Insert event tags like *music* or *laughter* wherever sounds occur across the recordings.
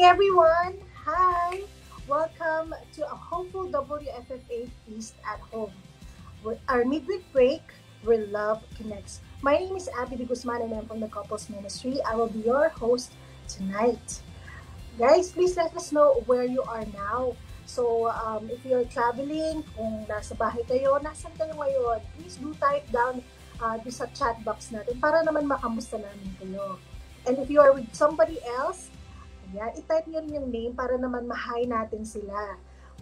Evening, everyone. Hi. Welcome to a hopeful WFFA Feast at Home. Our midweek break where love connects. My name is Abby de Guzman and I'm from the Couples Ministry. I will be your host tonight. Guys, please let us know where you are now. So, um, if you're traveling, kung nasa bahay kayo, nasan kayo ngayon, please do type down uh, sa chat box natin para naman makamusta namin kayo. And if you are with somebody else, ayan, i-type nyo yung name para naman mahay natin sila.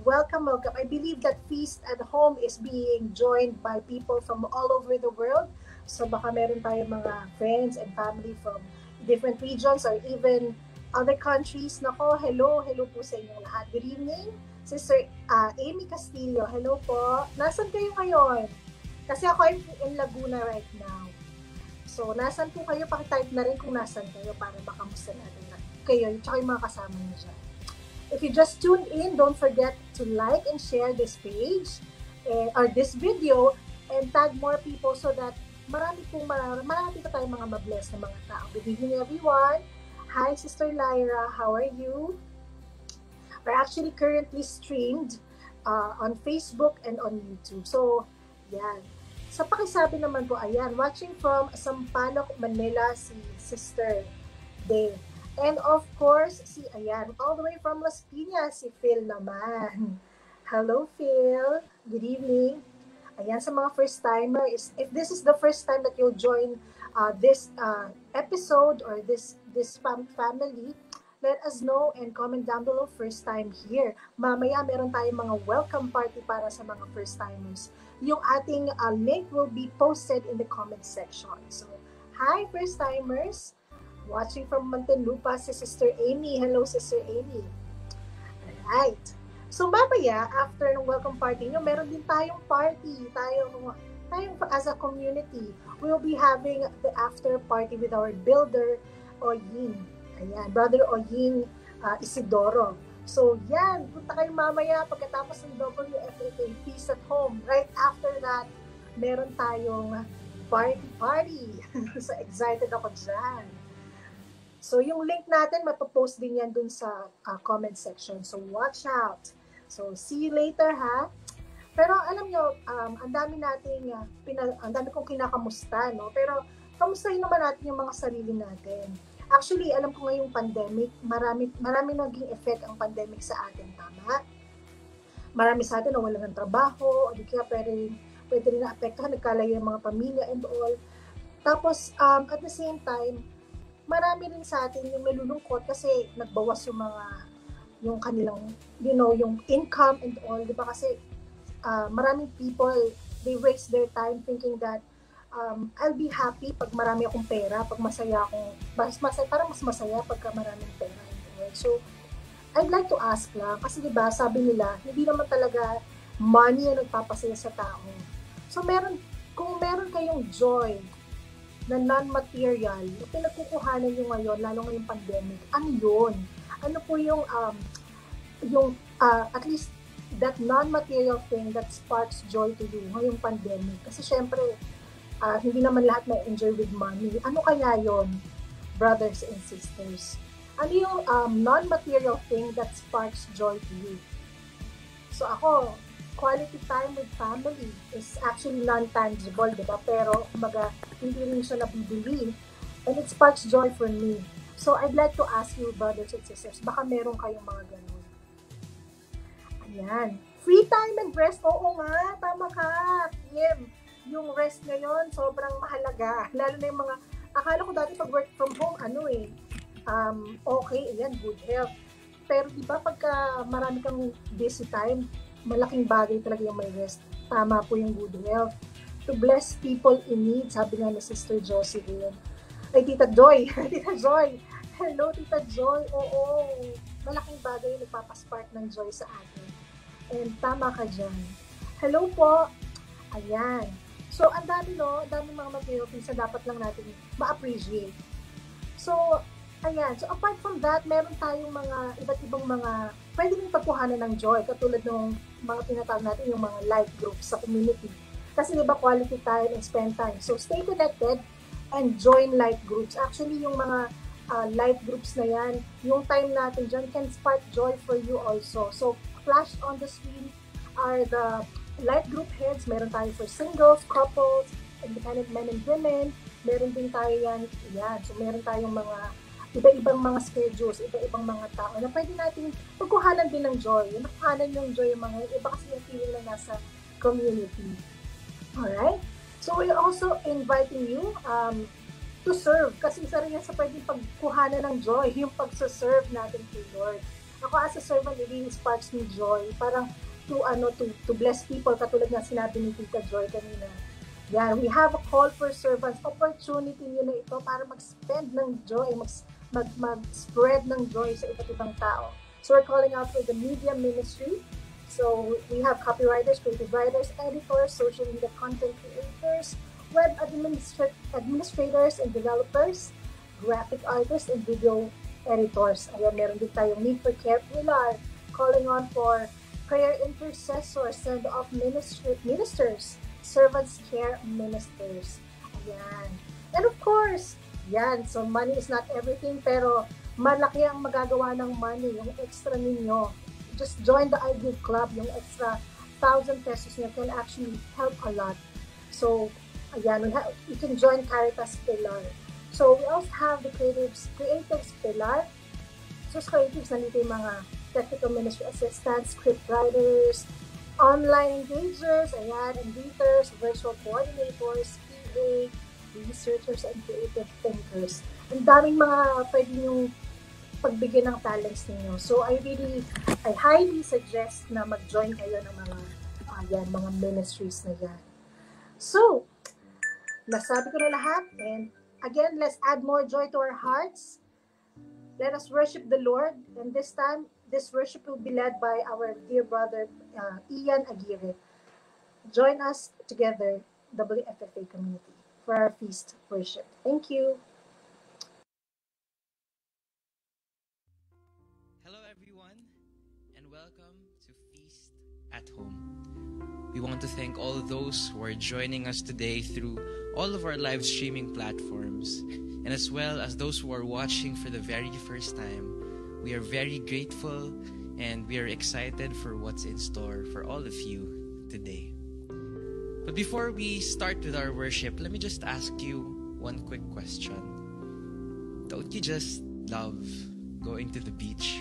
Welcome, welcome. I believe that Feast at Home is being joined by people from all over the world. So baka meron tayong mga friends and family from different regions or even other countries. Nako, hello, hello po sa inyong lahat. Good evening, Sister uh, Amy Castillo. Hello po. Nasaan kayo ngayon? Kasi ako ay in Laguna right now. So, nasan po kayo? Pakitype na rin kung nasan kayo para makamusta natin na kayo tsaka yung mga kasama niyo dyan. If you just tuned in, don't forget to like and share this page eh, or this video and tag more people so that marami pong marami, marami pa tayong mga mabless na mga tao. Good evening everyone. Hi Sister Lyra, how are you? We're actually currently streamed uh, on Facebook and on YouTube. So, yan. Sa pakisabi naman po, ayan, watching from Sampaloc, Manila, si Sister Day. And of course, si, ayan, all the way from Las Piñas, si Phil naman. Hello, Phil. Good evening. Ayan, sa mga first-timer, if this is the first time that you'll join uh, this uh, episode or this this fam- family, let us know and comment down below first time here. Mamaya meron tayong mga welcome party para sa mga first timers. Yung ating uh, link will be posted in the comment section. So, hi first timers! Watching from Muntinlupa si Sister Amy. Hello Sister Amy. Alright. So mamaya, after ng welcome party nyo, meron din tayong party. Tayong, tayong as a community, we will be having the after party with our builder, Oyin. Ayan, Brother Oyin uh, Isidoro. So, yan. Punta kayo mamaya pagkatapos ng WFAK Peace at Home. Right after that, meron tayong party-party. *laughs* so, excited ako dyan. So, yung link natin, mapopost din yan dun sa uh, comment section. So, watch out. So, see you later, ha? Pero alam nyo, um, ang dami nating, uh, pinal- ang dami kong kinakamusta, no? Pero, kamustahin naman natin yung mga sarili natin Actually, alam ko ngayong pandemic, marami, marami naging effect ang pandemic sa atin, tama? Marami sa atin wala ng trabaho, o di kaya pwede, pwede rin na-apektuhan, nagkalayo yung mga pamilya and all. Tapos, um, at the same time, marami rin sa atin yung nalulungkot kasi nagbawas yung mga, yung kanilang, you know, yung income and all, di ba? Kasi uh, maraming people, they waste their time thinking that um, I'll be happy pag marami akong pera, pag masaya akong, mas masaya, parang mas masaya pagka maraming pera. Right? So, I'd like to ask lang, kasi di ba sabi nila, hindi naman talaga money ang nagpapasaya sa tao. So, meron, kung meron kayong joy na non-material, na pinagkukuhanan nyo ngayon, lalo ngayong pandemic, ano yun? Ano po yung, um, yung, uh, at least, that non-material thing that sparks joy to you ngayong pandemic? Kasi syempre, uh, hindi naman lahat may enjoy with money. Ano kaya yon brothers and sisters? Ano yung um, non-material thing that sparks joy to you? So ako, quality time with family is actually non-tangible, di ba? Pero, kumaga, hindi rin siya nabibili. And it sparks joy for me. So, I'd like to ask you, brothers and sisters, baka meron kayong mga ganun. Ayan. Free time and rest. Oo nga, tama ka. Kim yung rest ngayon sobrang mahalaga. Lalo na yung mga, akala ko dati pag work from home, ano eh, um, okay, ayan, good health. Pero di ba pagka marami kang busy time, malaking bagay talaga yung may rest. Tama po yung good health. To bless people in need, sabi nga ni Sister Jocelyn. Ay, Tita Joy, *laughs* Tita Joy, hello Tita Joy, oo, malaking bagay yung nagpapaspark ng joy sa atin. And tama ka dyan. Hello po, ayan, So, ang dami, no? Ang dami mga material things na dapat lang natin ma-appreciate. So, ayan. So, apart from that, meron tayong mga iba't ibang mga pwede rin pagkuhanan ng joy. Katulad ng mga tinatawag natin yung mga life groups sa community. Kasi di ba quality time and spend time. So, stay connected and join life groups. Actually, yung mga uh, light groups na yan, yung time natin dyan can spark joy for you also. So, flashed on the screen are the light group heads. Meron tayo for singles, couples, independent men and women. Meron din tayo yan. Yan. So, meron tayong mga iba-ibang mga schedules, iba-ibang mga tao na pwede natin pagkuhanan din ng joy. Nakuhanan yung joy yung mga iba kasi yung feeling na nasa community. Alright? So, we're also inviting you um, to serve. Kasi isa rin yan sa pwedeng pagkuhanan ng joy, yung pagsaserve natin kay Lord. Ako as a servant, it really sparks me joy. Parang to ano to to bless people katulad ng sinabi ni Tita Joy kanina. Yan, we have a call for servants. Opportunity niyo na ito para mag-spend ng joy, mag, mag, mag-spread ng joy sa iba't ibang tao. So we're calling out for the media ministry. So we have copywriters, creative writers, editors, social media content creators, web administra- administrators and developers, graphic artists, and video editors. Ayan, meron din tayong need for care. Are calling on for prayer intercessors, send-off minister- ministers, servants care ministers. Ayan. And of course, yan. So money is not everything, pero malaki ang magagawa ng money, yung extra ninyo. Just join the ID Club, yung extra 1,000 pesos niya can actually help a lot. So, ayan, you can join Caritas Pilar. So, we also have the Creatives, Creatives Pilar. So, sa Creatives, nandito yung mga technical ministry assistants, script writers, online engagers, ayan, and readers, virtual coordinators, PA, researchers, and creative thinkers. Ang daming mga pwede niyong pagbigyan ng talents ninyo. So, I really, I highly suggest na mag-join kayo ng mga, ayan, mga ministries na yan. So, nasabi ko na lahat. And again, let's add more joy to our hearts. Let us worship the Lord. And this time, this worship will be led by our dear brother, uh, Ian Aguirre. Join us together, WFFA community, for our feast worship. Thank you. Hello, everyone, and welcome to Feast at Home. We want to thank all those who are joining us today through all of our live streaming platforms, and as well as those who are watching for the very first time. We are very grateful and we are excited for what's in store for all of you today. But before we start with our worship, let me just ask you one quick question. Don't you just love going to the beach?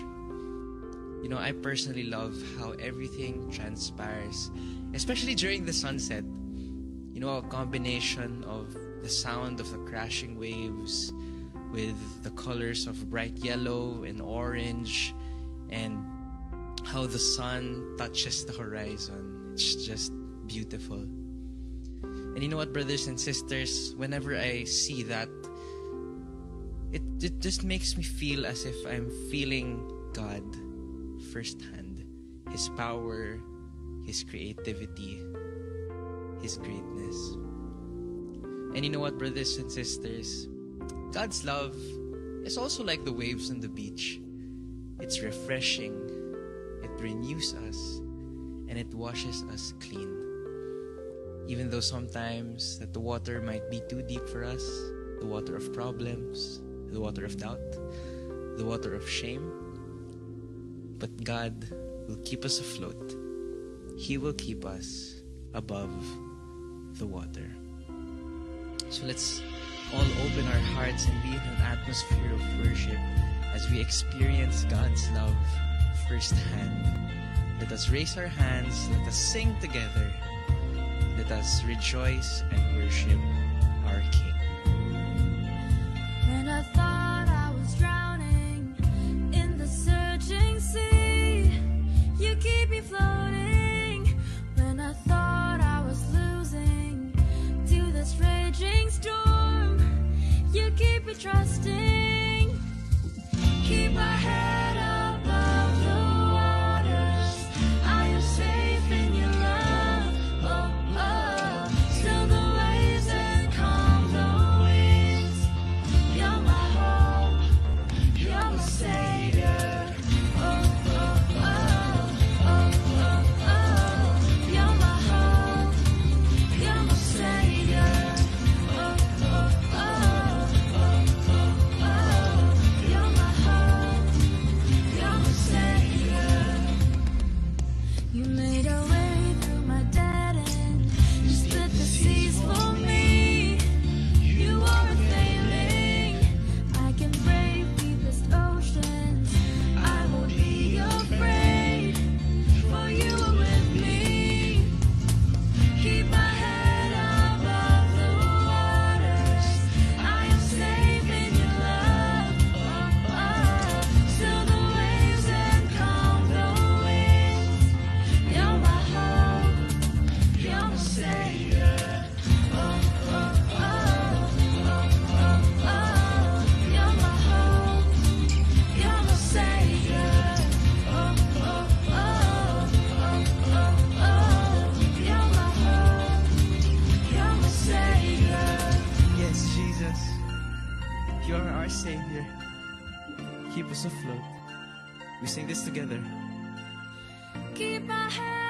You know, I personally love how everything transpires, especially during the sunset. You know, a combination of the sound of the crashing waves with the colors of bright yellow and orange and how the sun touches the horizon. It's just beautiful. And you know what, brothers and sisters, whenever I see that, it, it just makes me feel as if I'm feeling God firsthand. His power, His creativity, His greatness. And you know what, brothers and sisters? God's love is also like the waves on the beach. It's refreshing, it renews us, and it washes us clean. Even though sometimes that the water might be too deep for us, the water of problems, the water of doubt, the water of shame, but God will keep us afloat. He will keep us above the water. So let's all open our hearts and be in an atmosphere of worship as we experience God's love firsthand. Let us raise our hands, let us sing together, let us. Rejoice and worship We sing this together. Keep my head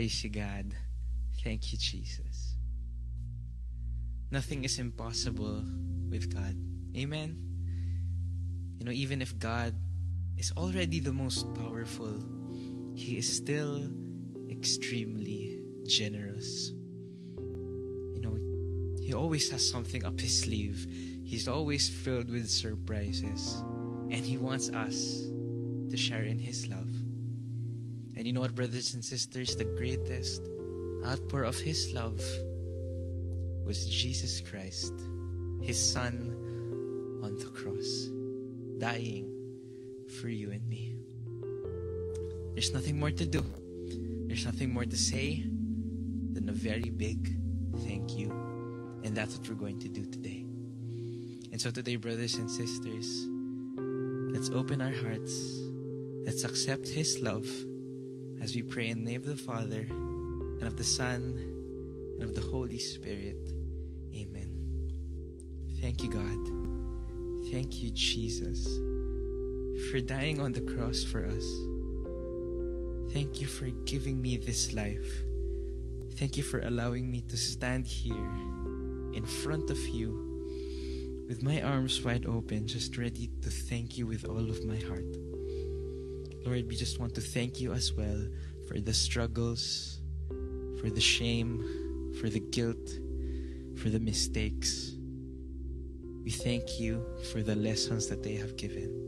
Praise you, God. Thank you, Jesus. Nothing is impossible with God. Amen. You know, even if God is already the most powerful, He is still extremely generous. You know, He always has something up His sleeve, He's always filled with surprises, and He wants us to share in His love. And you know what, brothers and sisters, the greatest outpour of His love was Jesus Christ, His Son on the cross, dying for you and me. There's nothing more to do, there's nothing more to say than a very big thank you. And that's what we're going to do today. And so, today, brothers and sisters, let's open our hearts, let's accept His love as we pray in the name of the Father, and of the Son, and of the Holy Spirit. Amen. Thank you, God. Thank you, Jesus, for dying on the cross for us. Thank you for giving me this life. Thank you for allowing me to stand here in front of you with my arms wide open, just ready to thank you with all of my heart. Lord, we just want to thank you as well for the struggles, for the shame, for the guilt, for the mistakes. We thank you for the lessons that they have given.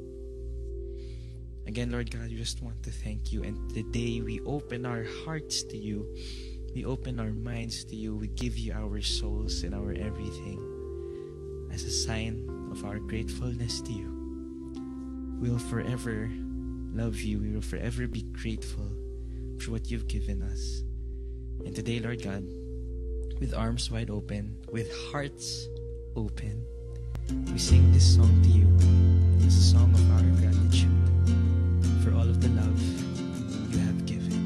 Again, Lord God, we just want to thank you. And today we open our hearts to you. We open our minds to you. We give you our souls and our everything as a sign of our gratefulness to you. We'll forever love you. We will forever be grateful for what you've given us. And today, Lord God, with arms wide open, with hearts open, we sing this song to you as a song of our gratitude for all of the love you have given.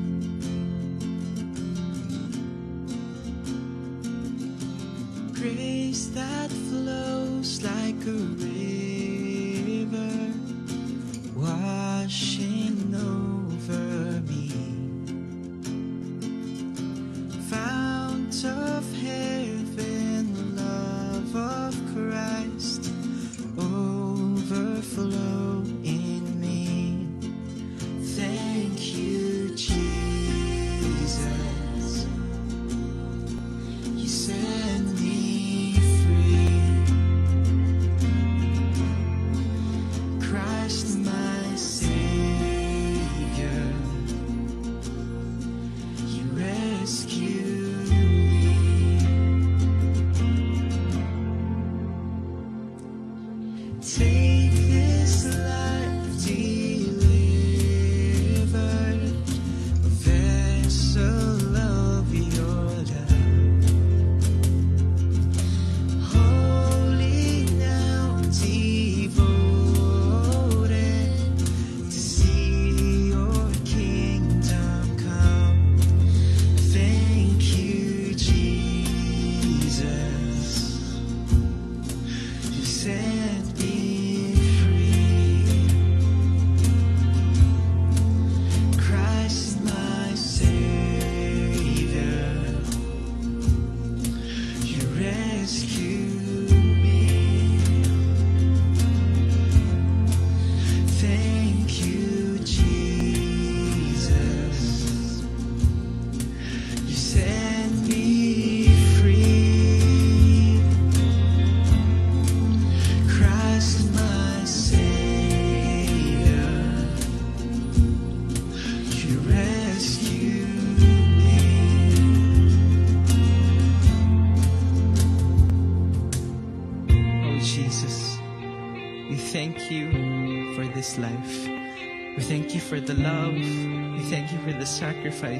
Grace that flows like a river, 心。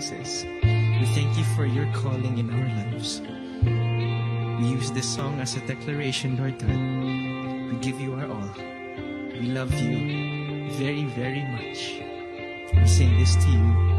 Sacrifices. We thank you for your calling in our lives. We use this song as a declaration, Lord God. We give you our all. We love you very, very much. We sing this to you.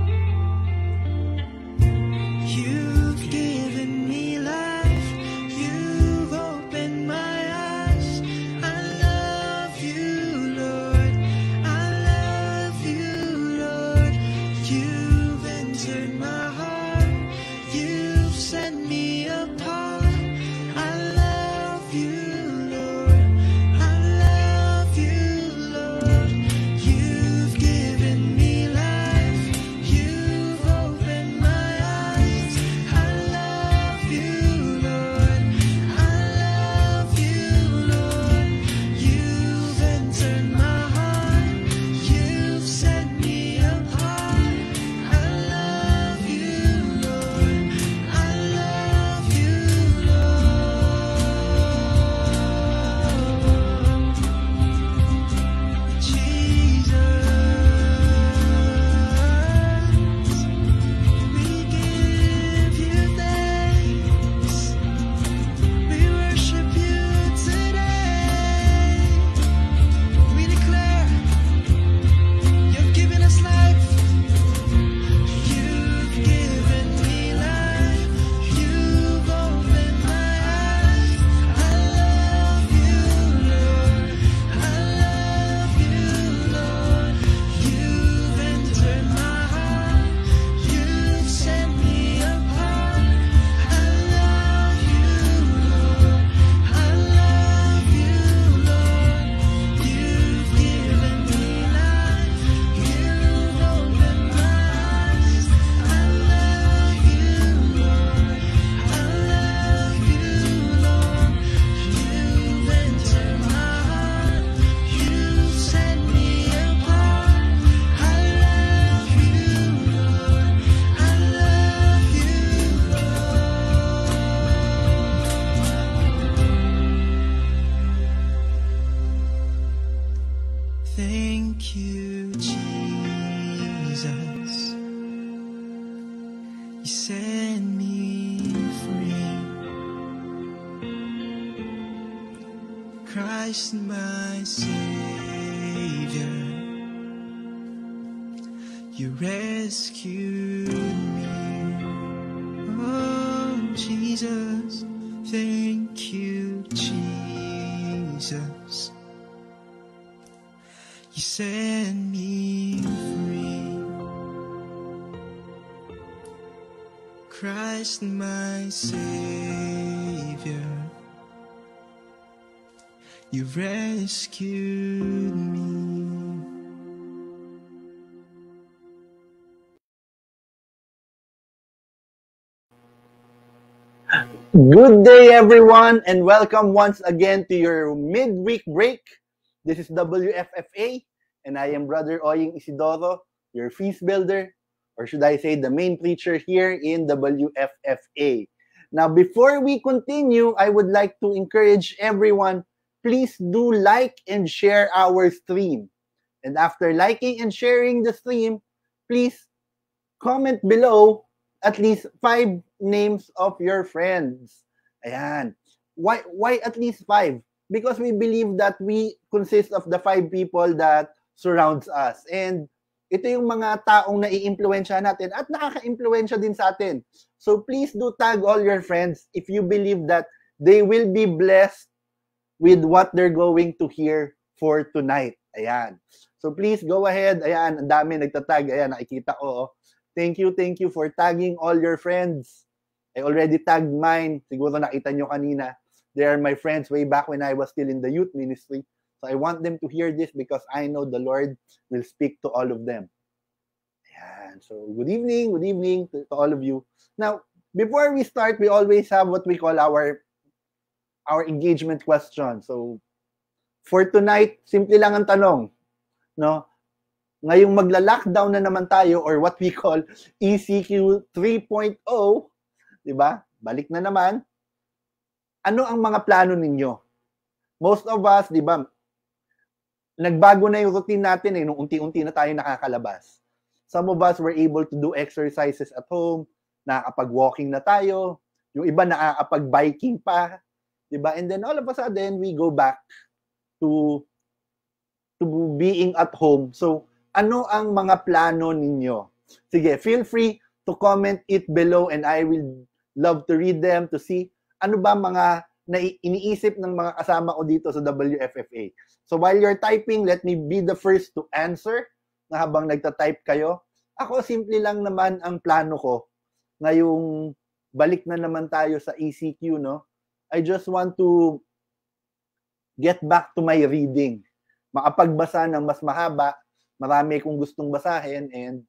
Christ, my Savior. You rescued me. Good day, everyone, and welcome once again to your midweek break. This is WFFA, and I am Brother Oying Isidoro, your feast builder, or should I say, the main preacher here in WFFA. Now, before we continue, I would like to encourage everyone please do like and share our stream. And after liking and sharing the stream, please comment below at least five names of your friends. Ayan. Why why at least five? Because we believe that we consist of the five people that surrounds us. And ito yung mga taong nai-impluwensya natin at nakaka-impluwensya din sa atin. So please do tag all your friends if you believe that they will be blessed with what they're going to hear for tonight. Ayan. So please go ahead. Ayan, ang dami nagtatag. Ayan, nakikita ko. oh. Thank you, thank you for tagging all your friends. I already tagged mine. Siguro nakita nyo kanina. They are my friends way back when I was still in the youth ministry. So I want them to hear this because I know the Lord will speak to all of them. Ayan. So good evening, good evening to, to all of you. Now, before we start, we always have what we call our our engagement question. So for tonight, simple lang ang tanong, no? Ngayong magla-lockdown na naman tayo or what we call ECQ 3.0, 'di ba? Balik na naman. Ano ang mga plano ninyo? Most of us, 'di ba? Nagbago na yung routine natin eh, nung unti-unti na tayo nakakalabas. Some of us were able to do exercises at home, nakakapag-walking na tayo, yung iba nakakapag-biking pa, 'di ba? And then all of a sudden we go back to to being at home. So, ano ang mga plano ninyo? Sige, feel free to comment it below and I will love to read them to see ano ba mga na iniisip ng mga kasama ko dito sa WFFA. So while you're typing, let me be the first to answer na habang nagta-type kayo. Ako, simple lang naman ang plano ko ngayong balik na naman tayo sa ECQ, no? I just want to get back to my reading. Makapagbasa ng mas mahaba, marami kong gustong basahin and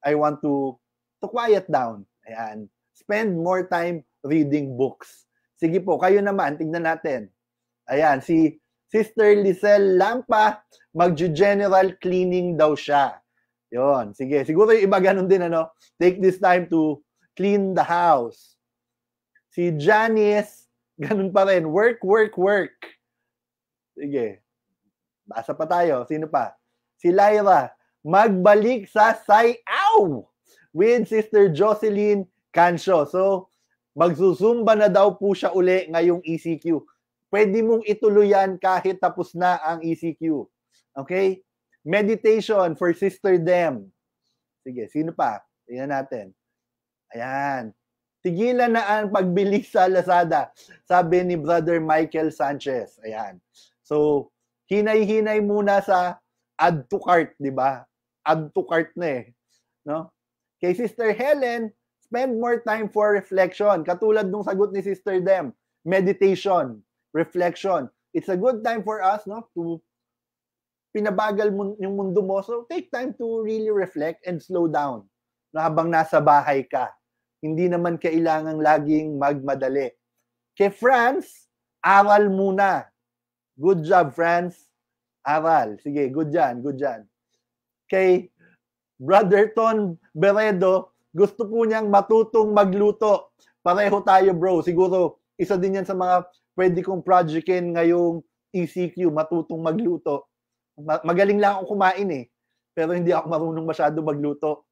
I want to to quiet down. Ayan. Spend more time reading books. Sige po, kayo naman, tignan natin. Ayan, si Sister Lisel Lampa, mag-general cleaning daw siya. Yon, sige. Siguro yung iba ganun din, ano? Take this time to clean the house. Si Janice, ganun pa rin. Work, work, work. Sige. Basa pa tayo. Sino pa? Si Lyra, magbalik sa Sayaw with Sister Jocelyn Cancio. So, magsusumba na daw po siya uli ngayong ECQ. Pwede mong ituloy yan kahit tapos na ang ECQ. Okay? Meditation for Sister Dem. Sige, sino pa? Tingnan natin. Ayan. Tigilan na ang pagbili sa Lazada, sabi ni Brother Michael Sanchez. Ayan. So, hinay-hinay muna sa add to cart, di ba? Add to cart na eh. No? Kay Sister Helen, spend more time for reflection. Katulad nung sagot ni Sister Dem, meditation, reflection. It's a good time for us no to pinabagal mo yung mundo mo. So take time to really reflect and slow down na habang nasa bahay ka. Hindi naman kailangang laging magmadali. Kay France, aral muna. Good job, France. Aral. Sige, good dyan, good dyan. Kay Brother Ton Beredo, gusto po niyang matutong magluto. Pareho tayo, bro. Siguro, isa din yan sa mga pwede kong projectin ngayong ECQ, matutong magluto. Ma- Magaling lang ako kumain eh. Pero hindi ako marunong masyado magluto.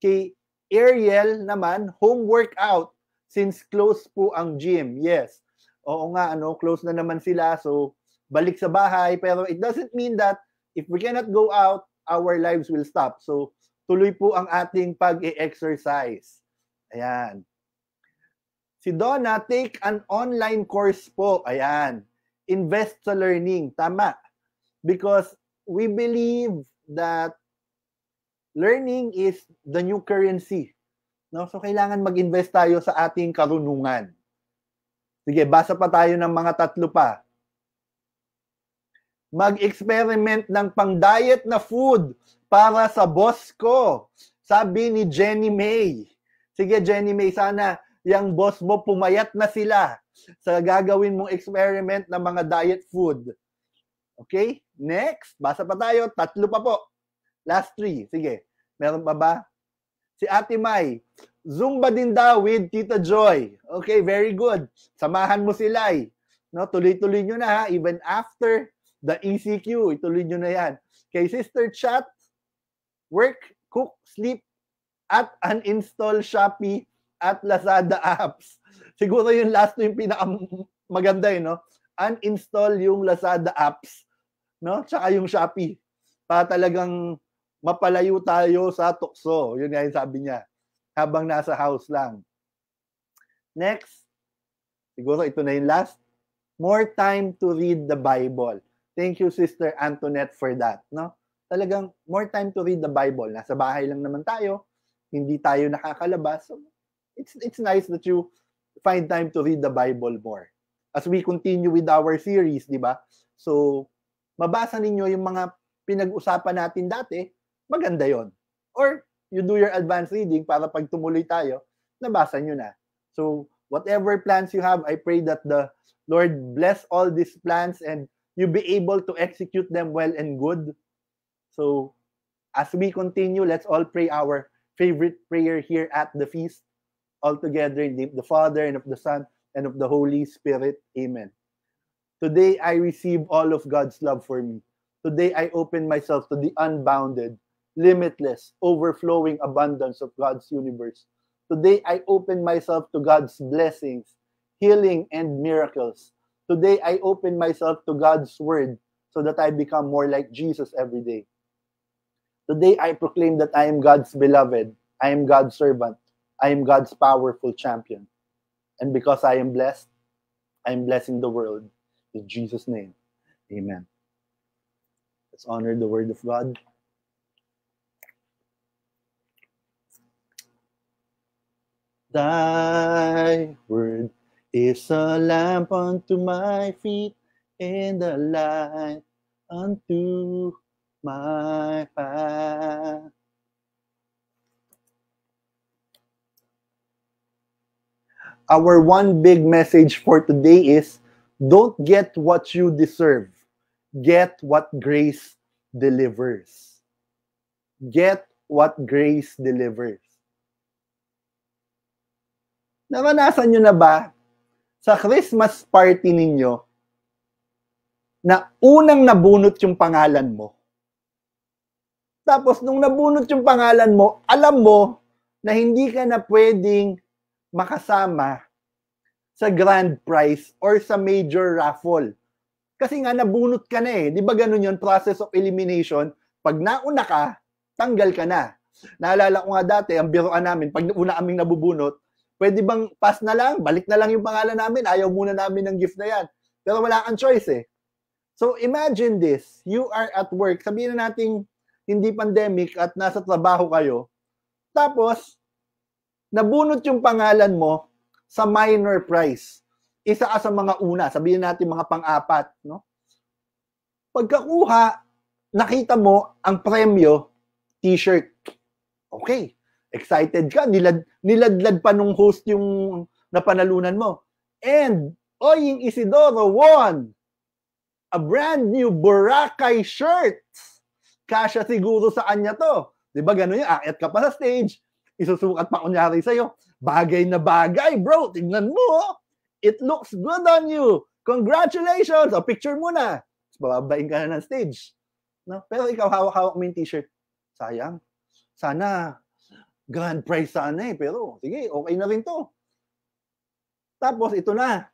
Kay Ariel naman, home workout since close po ang gym. Yes. Oo nga, ano, close na naman sila. So, balik sa bahay. Pero it doesn't mean that if we cannot go out, our lives will stop. So, tuloy po ang ating pag-exercise. Ayan. Si Donna, take an online course po. Ayan. Invest sa learning. Tama. Because we believe that learning is the new currency. No? So, kailangan mag-invest tayo sa ating karunungan. Sige, basa pa tayo ng mga tatlo pa. Mag-experiment ng pang-diet na food para sa boss ko. Sabi ni Jenny May. Sige, Jenny May, sana yung boss mo pumayat na sila sa gagawin mong experiment ng mga diet food. Okay? Next, basa pa tayo. Tatlo pa po. Last three. Sige. Meron pa ba? Si Ate Mai. Zumba din daw with Tita Joy. Okay, very good. Samahan mo sila eh. No, tuloy-tuloy nyo na ha. Even after the ECQ, ituloy nyo na yan. Kay Sister Chat, work, cook, sleep, at uninstall Shopee at Lazada apps. *laughs* Siguro yung last yung pinaka maganda eh, no? Uninstall yung Lazada apps, no? Tsaka yung Shopee. Para talagang mapalayo tayo sa tukso. Yun nga yung sabi niya. Habang nasa house lang. Next. Siguro ito na yung last. More time to read the Bible. Thank you, Sister Antoinette, for that. No? Talagang more time to read the Bible. Nasa bahay lang naman tayo. Hindi tayo nakakalabas. So, it's, it's nice that you find time to read the Bible more. As we continue with our series, di ba? So, mabasa ninyo yung mga pinag-usapan natin dati, maganda yon. Or, you do your advanced reading para pag tumuloy tayo, nabasa nyo na. So, whatever plans you have, I pray that the Lord bless all these plans and you be able to execute them well and good. So, as we continue, let's all pray our favorite prayer here at the feast, all together in the the Father and of the Son and of the Holy Spirit. Amen. Today, I receive all of God's love for me. Today I open myself to the unbounded, limitless, overflowing abundance of God's universe. Today I open myself to God's blessings, healing, and miracles. Today I open myself to God's word so that I become more like Jesus every day. Today I proclaim that I am God's beloved, I am God's servant, I am God's powerful champion. And because I am blessed, I am blessing the world. In Jesus' name, amen. Let's honor the word of God. Thy word is a lamp unto my feet and a light unto my path. Our one big message for today is don't get what you deserve, get what grace delivers. Get what grace delivers. Naranasan nyo na ba sa Christmas party ninyo na unang nabunot yung pangalan mo? Tapos nung nabunot yung pangalan mo, alam mo na hindi ka na pwedeng makasama sa grand prize or sa major raffle. Kasi nga nabunot ka na eh. Di ba ganun yun? Process of elimination. Pag nauna ka, tanggal ka na. Naalala ko nga dati, ang biroan namin, pag una kaming nabubunot, pwede bang pass na lang, balik na lang yung pangalan namin, ayaw muna namin ng gift na yan. Pero wala kang choice eh. So imagine this, you are at work, sabihin na natin hindi pandemic at nasa trabaho kayo, tapos nabunot yung pangalan mo sa minor prize. Isa ka sa mga una, sabihin natin mga pang-apat, no? Pagkakuha, nakita mo ang premyo, t-shirt. Okay, excited ka, nilad, niladlad pa nung host yung napanalunan mo. And Oying Isidoro won a brand new Boracay shirt. Kasya siguro sa kanya to. Di ba ganun yun? Akyat ka pa sa stage, isusukat pa kunyari sa'yo. Bagay na bagay, bro. Tingnan mo. oh. It looks good on you. Congratulations. O, picture muna. Bababain ka na ng stage. No? Pero ikaw, hawak-hawak mo yung t-shirt. Sayang. Sana grand prize sana eh. Pero sige, okay na rin to. Tapos ito na.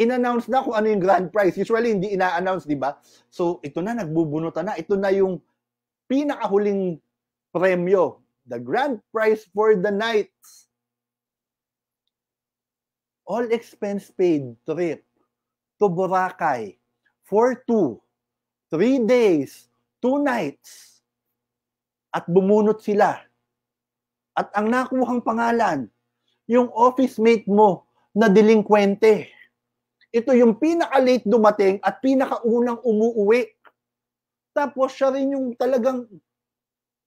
In-announce na kung ano yung grand prize. Usually hindi ina-announce, di ba? So ito na, nagbubunutan na. Ito na yung pinakahuling premyo. The grand prize for the night. All expense paid trip to Boracay for two, three days, two nights. At bumunot sila. At ang nakuhang pangalan, yung office mate mo na delinkwente. Ito yung pinaka-late dumating at pinakaunang umuuwi. Tapos siya rin yung talagang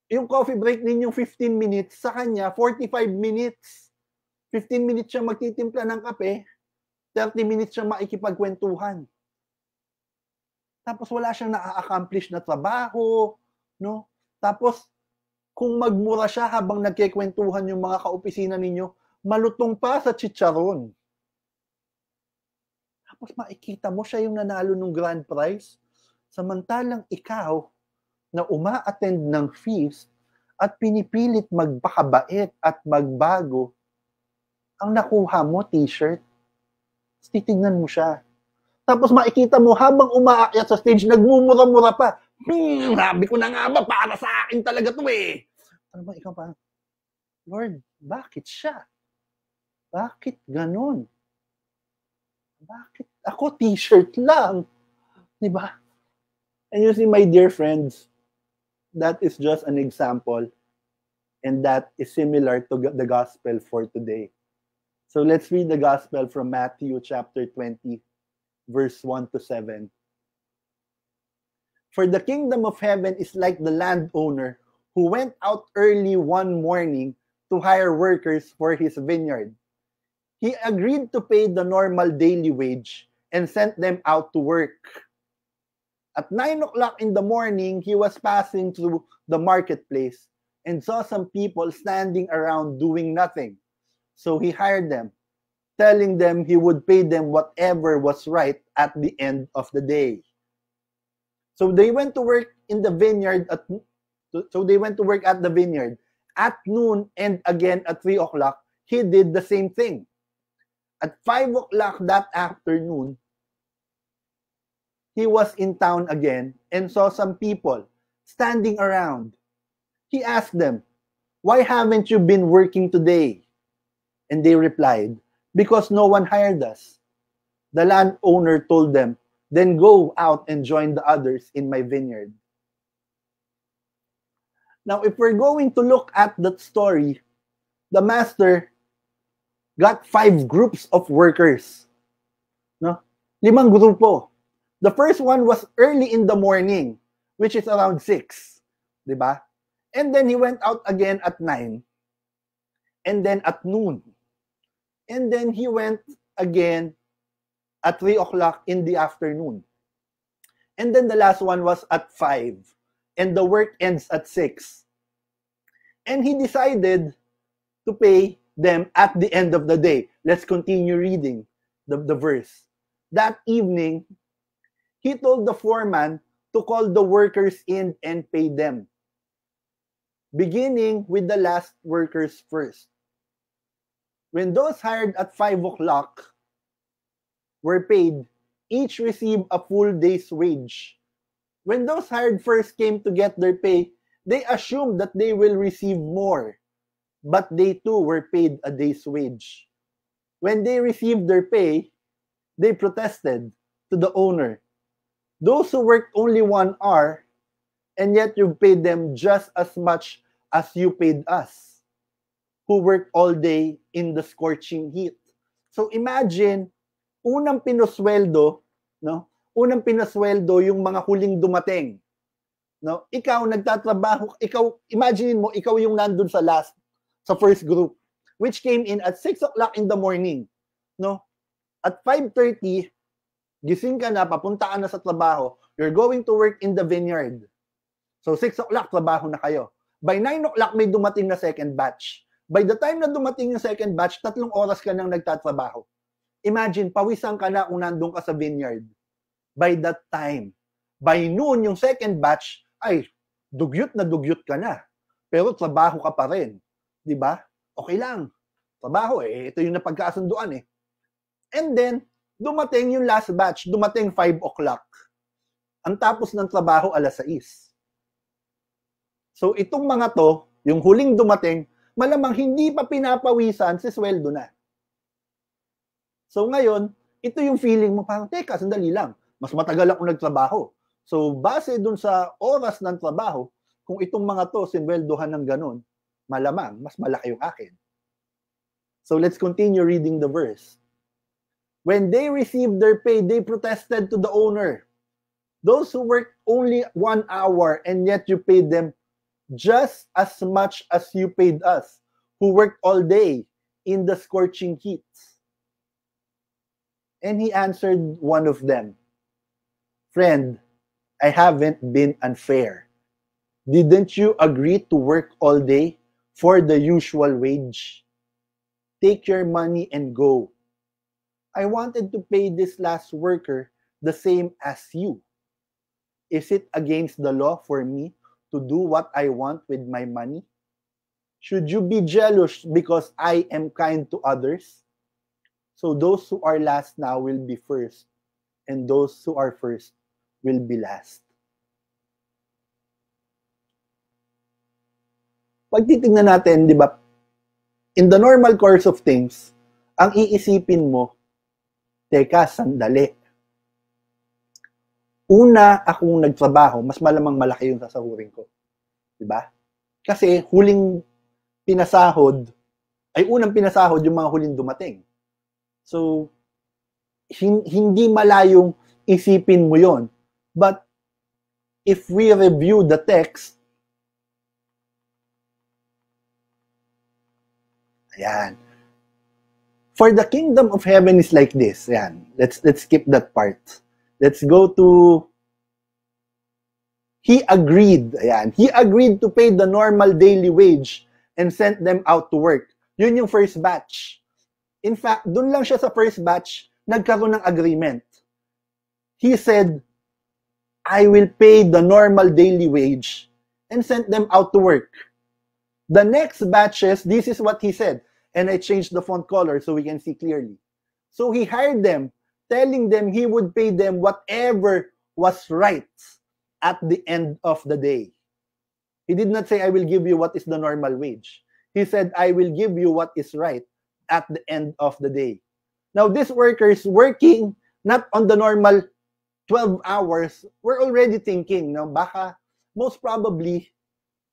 yung coffee break ninyong 15 minutes, sa kanya 45 minutes. 15 minutes siya magtitimpla ng kape, 30 minutes siya makikipagkwentuhan. Tapos wala siyang na-accomplish na trabaho, no? Tapos kung magmura siya habang nagkikwentuhan yung mga kaopisina ninyo, malutong pa sa chicharon. Tapos makikita mo siya yung nanalo ng grand prize. Samantalang ikaw na uma-attend ng feast at pinipilit magpakabait at magbago, ang nakuha mo, t-shirt, titignan mo siya. Tapos makikita mo habang umaakyat sa stage, nagmumura-mura pa. Hmm, sabi ko na nga ba, para sa akin talaga to eh. Ano ba, ikaw pa? Lord, bakit siya? Bakit ganon? Bakit ako t-shirt lang? Di ba? And you see, my dear friends, that is just an example and that is similar to the gospel for today. So let's read the gospel from Matthew chapter 20, verse 1 to 7. For the kingdom of heaven is like the landowner who went out early one morning to hire workers for his vineyard. He agreed to pay the normal daily wage and sent them out to work. At nine o'clock in the morning, he was passing through the marketplace and saw some people standing around doing nothing. So he hired them, telling them he would pay them whatever was right at the end of the day. So they went to work in the vineyard at so they went to work at the vineyard at noon and again at three o'clock. He did the same thing. At five o'clock that afternoon, he was in town again and saw some people standing around. He asked them, Why haven't you been working today? And they replied, Because no one hired us. The landowner told them, Then go out and join the others in my vineyard. Now, if we're going to look at that story, the master got five groups of workers. No? Limang grupo. The first one was early in the morning, which is around 6. Di ba? And then he went out again at 9. And then at noon. And then he went again at 3 o'clock in the afternoon. And then the last one was at 5. And the work ends at 6. And he decided to pay them at the end of the day. Let's continue reading the, the verse. That evening, he told the foreman to call the workers in and pay them, beginning with the last workers first. When those hired at 5 o'clock were paid, each received a full day's wage. When those hired first came to get their pay, they assumed that they will receive more, but they too were paid a day's wage. When they received their pay, they protested to the owner. Those who worked only one hour, and yet you paid them just as much as you paid us, who worked all day in the scorching heat. So imagine, unang pinusweldo, no? Unang pinasweldo yung mga huling dumating. No? Ikaw nagtatrabaho, ikaw imagine mo ikaw yung nandun sa last sa first group which came in at 6 o'clock in the morning. No? At 5:30 gising ka na, papunta ka na sa trabaho, you're going to work in the vineyard. So 6 o'clock trabaho na kayo. By 9 o'clock may dumating na second batch. By the time na dumating yung second batch, tatlong oras ka nang nagtatrabaho. Imagine, pawisan ka na kung nandun ka sa vineyard. By that time, by noon, yung second batch, ay, dugyot na dugyot ka na. Pero trabaho ka pa rin. Di ba? Okay lang. Trabaho eh. Ito yung napagkasunduan eh. And then, dumating yung last batch. Dumating 5 o'clock. Ang tapos ng trabaho, alas 6. So, itong mga to, yung huling dumating, malamang hindi pa pinapawisan si sweldo na. So, ngayon, ito yung feeling mo, parang, teka, sandali lang. Mas matagal ako nagtrabaho. So, base dun sa oras ng trabaho, kung itong mga to sinweldohan ng ganun, malamang, mas malaki yung akin. So, let's continue reading the verse. When they received their pay, they protested to the owner. Those who worked only one hour and yet you paid them just as much as you paid us, who worked all day in the scorching heat. And he answered one of them, Friend, I haven't been unfair. Didn't you agree to work all day for the usual wage? Take your money and go. I wanted to pay this last worker the same as you. Is it against the law for me to do what I want with my money? Should you be jealous because I am kind to others? So those who are last now will be first, and those who are first will be last. Pag titingnan natin, di ba, in the normal course of things, ang iisipin mo, teka, sandali. Una akong nagtrabaho, mas malamang malaki yung sasahurin ko. Di ba? Kasi huling pinasahod, ay unang pinasahod yung mga huling dumating. So, hin- hindi malayong isipin mo yon. But, if we review the text, ayan, for the kingdom of heaven is like this. Ayan, let's, let's skip that part. Let's go to he agreed, ayan, he agreed to pay the normal daily wage and sent them out to work. Yun yung first batch. In fact, dun lang siya sa first batch, nagkaroon ng agreement. He said, I will pay the normal daily wage and sent them out to work. The next batches, this is what he said. And I changed the font color so we can see clearly. So he hired them, telling them he would pay them whatever was right at the end of the day. He did not say, I will give you what is the normal wage. He said, I will give you what is right at the end of the day. Now, these workers working not on the normal 12 hours, we're already thinking, no, baka most probably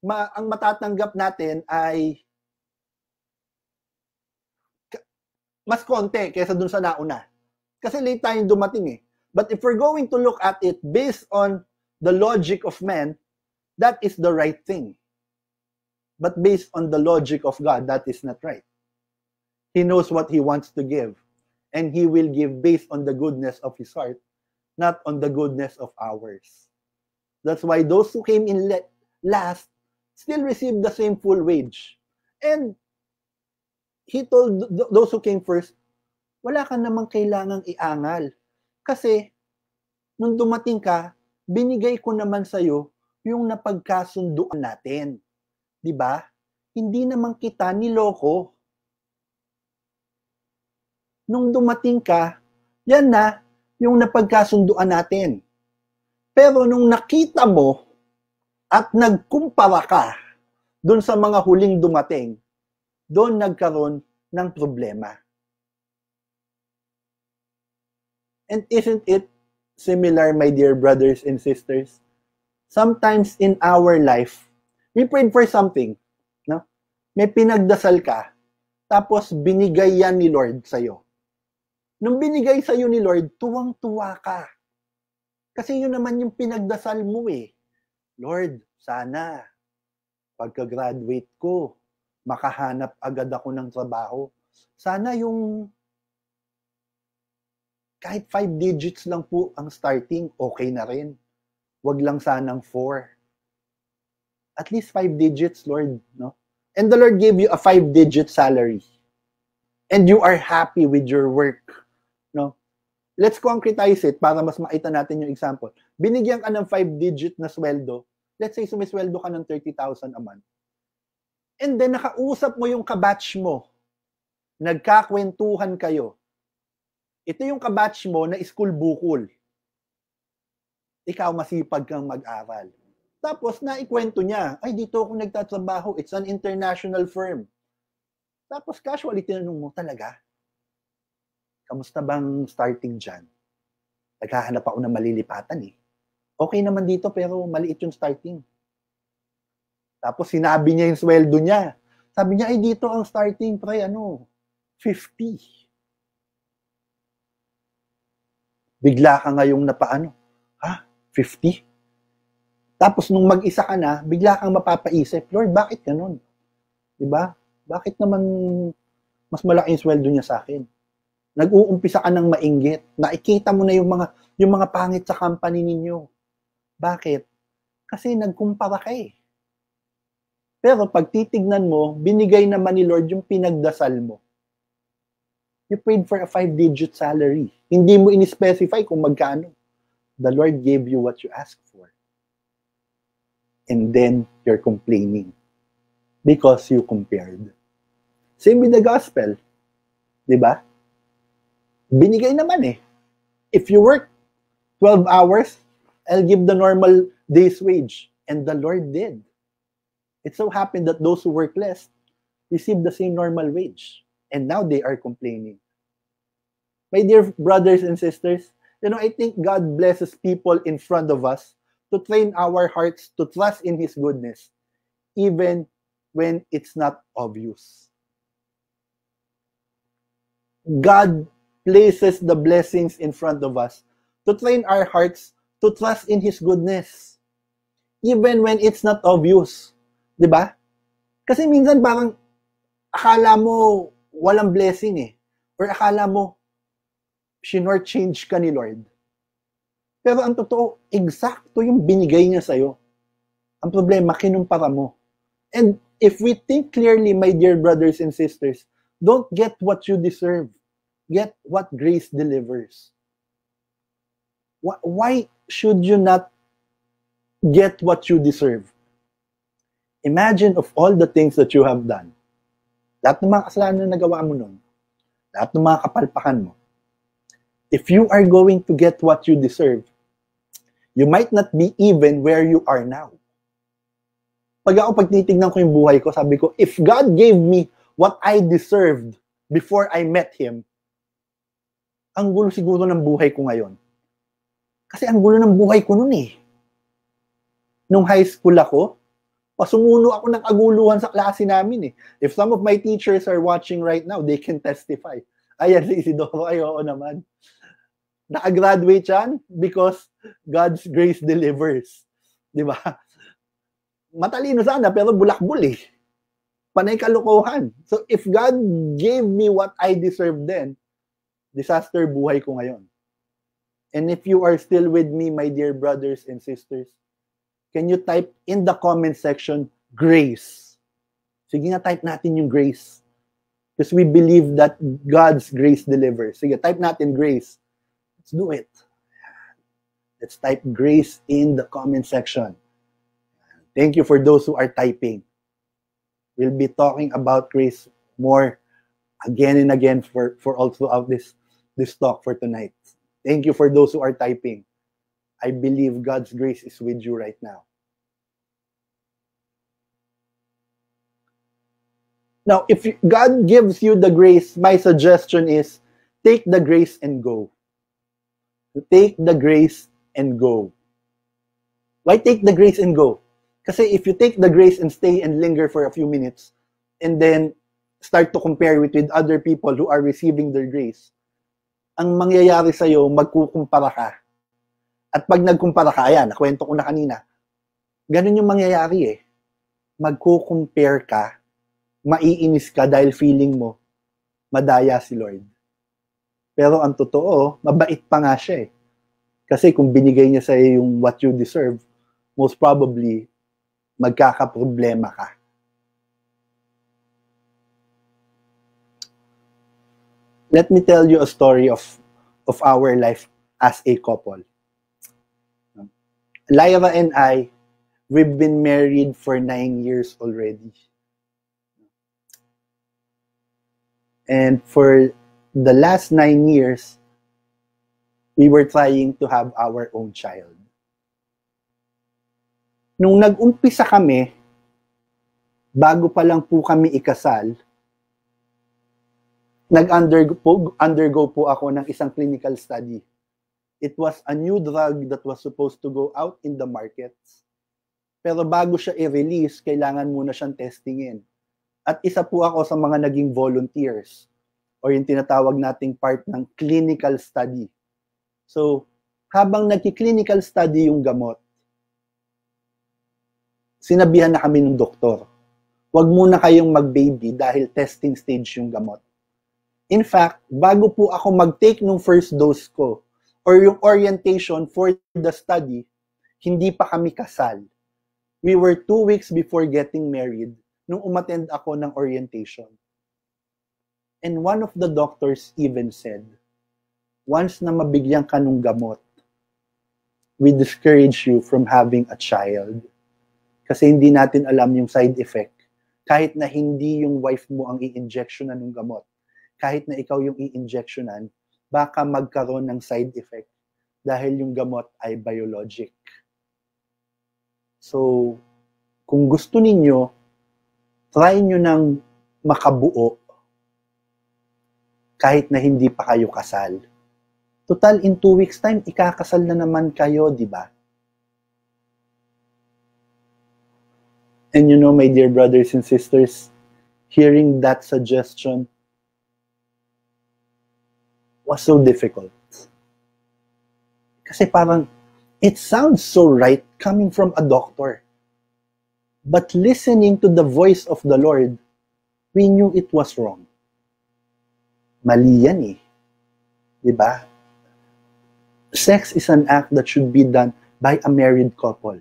ma ang matatanggap natin ay mas konti kaysa dun sa nauna. Kasi late tayong dumating eh. But if we're going to look at it based on the logic of man, that is the right thing. But based on the logic of God, that is not right. He knows what he wants to give. And he will give based on the goodness of his heart, not on the goodness of ours. That's why those who came in last still received the same full wage. And he told th- those who came first, wala ka namang kailangang iangal. Kasi, nung dumating ka, binigay ko naman sa'yo yung napagkasunduan natin. Di ba? Hindi naman kita niloko. Nung dumating ka, yan na yung napagkasunduan natin. Pero nung nakita mo at nagkumpara ka doon sa mga huling dumating, doon nagkaroon ng problema. And isn't it similar, my dear brothers and sisters? Sometimes in our life, we prayed for something. No? May pinagdasal ka, tapos binigay yan ni Lord sa'yo. Nung binigay sa'yo ni Lord, tuwang-tuwa ka. Kasi yun naman yung pinagdasal mo eh. Lord, sana pagka-graduate ko, makahanap agad ako ng trabaho. Sana yung kahit five digits lang po ang starting, okay na rin. Wag lang sanang four. At least five digits, Lord. No? And the Lord gave you a five-digit salary. And you are happy with your work. Let's concretize it para mas makita natin yung example. Binigyan ka ng five-digit na sweldo. Let's say sumisweldo ka ng 30,000 a month. And then nakausap mo yung kabatch mo. Nagkakwentuhan kayo. Ito yung kabatch mo na school bukol. Ikaw masipag kang mag-aral. Tapos naikwento niya, ay dito ako nagtatrabaho, it's an international firm. Tapos casually tinanong mo, talaga? Kamusta bang starting dyan? Naghahanap ako ng malilipatan eh. Okay naman dito pero maliit yung starting. Tapos sinabi niya yung sweldo niya. Sabi niya, ay dito ang starting pre, ano, 50. Bigla ka ngayong napaano, ha? 50? Tapos nung mag-isa ka na, bigla kang mapapaisip, Lord, bakit ganun? 'Di ba? Bakit naman mas malaki yung sweldo niya sa akin? Nag-uumpisa ka ng mainggit. Nakikita mo na yung mga yung mga pangit sa company ninyo. Bakit? Kasi nagkumpara ka eh. Pero pag titignan mo, binigay naman ni Lord yung pinagdasal mo. You prayed for a five-digit salary. Hindi mo in-specify kung magkano. The Lord gave you what you asked for. And then you're complaining because you compared. Same with the gospel. Di ba? Binigay naman eh. If you work 12 hours, I'll give the normal day's wage. And the Lord did. It so happened that those who work less received the same normal wage. And now they are complaining. My dear brothers and sisters, you know, I think God blesses people in front of us to train our hearts to trust in His goodness, even when it's not obvious. God places the blessings in front of us to train our hearts to trust in His goodness, even when it's not obvious. Di ba? Kasi minsan parang akala mo walang blessing eh. Or akala mo change ka ni Lord. Pero ang totoo, eksakto yung binigay niya sa'yo. Ang problema, kinumpara mo. And if we think clearly, my dear brothers and sisters, don't get what you deserve. Get what grace delivers. Wh- Why should you not get what you deserve. Imagine of all the things that you have done. Lahat ng mga kasalanan na nagawa mo nun. Lahat ng mga kapalpakan mo. If you are going to get what you deserve, you might not be even where you are now. Pag ako pag tinitignan ko yung buhay ko, sabi ko, if God gave me what I deserved before I met Him, ang gulo siguro ng buhay ko ngayon. Kasi ang gulo ng buhay ko noon eh. Nung high school ako, pasumuno ako ng aguluhan sa klase namin eh. If some of my teachers are watching right now, they can testify. Ayan *laughs* si Isidoro, ay oo naman. Nakagraduate yan because God's grace delivers. Di ba? Matalino sana, pero bulakbul eh. Panay kalokohan. So if God gave me what I deserve then, disaster buhay ko ngayon. And if you are still with me, my dear brothers and sisters, can you type in the comment section, grace? Sige nga, type natin yung grace. Because we believe that God's grace delivers. Sige, type natin grace. Let's do it. Let's type grace in the comment section. Thank you for those who are typing. We'll be talking about grace more again and again for, for all throughout this, this talk for tonight. Thank you for those who are typing. I believe God's grace is with you right now. Now, if God gives you the grace, my suggestion is take the grace and go. Take the grace and go. Why take the grace and go? Kasi if you take the grace and stay and linger for a few minutes and then start to compare it with other people who are receiving their grace, ang mangyayari sa'yo, magkukumpara ka. At pag nagkumpara ka, ayan, nakwento ko na kanina, ganun yung mangyayari eh. Magkukumpare ka, maiinis ka dahil feeling mo, madaya si Lord. Pero ang totoo, mabait pa nga siya eh. Kasi kung binigay niya sa'yo yung what you deserve, most probably, magkakaproblema ka. Let me tell you a story of of our life as a couple. Lyra and I, we've been married for nine years already. And for the last nine years, we were trying to have our own child. Nung nag-umpisa kami, bago pa lang po kami ikasal, nag-undergo po, undergo po ako ng isang clinical study. It was a new drug that was supposed to go out in the markets. Pero bago siya i-release, kailangan muna siyang testingin. At isa po ako sa mga naging volunteers or yung tinatawag nating part ng clinical study. So, habang nagki-clinical study yung gamot, sinabihan na kami ng doktor, huwag muna kayong mag-baby dahil testing stage yung gamot. In fact, bago po ako mag-take nung first dose ko or yung orientation for the study, hindi pa kami kasal. We were two weeks before getting married nung umattend ako ng orientation. And one of the doctors even said, once na mabigyan ka ng gamot, we discourage you from having a child. Kasi hindi natin alam yung side effect. Kahit na hindi yung wife mo ang i-injectionan ng gamot, kahit na ikaw yung i-injectionan, baka magkaroon ng side effect dahil yung gamot ay biologic. So, kung gusto ninyo, try nyo ng makabuo kahit na hindi pa kayo kasal. Total, in two weeks time, ikakasal na naman kayo, di ba? And you know, my dear brothers and sisters, hearing that suggestion was so difficult. Kasi parang, it sounds so right coming from a doctor. But listening to the voice of the Lord, we knew it was wrong. Mali yan eh. Diba? Sex is an act that should be done by a married couple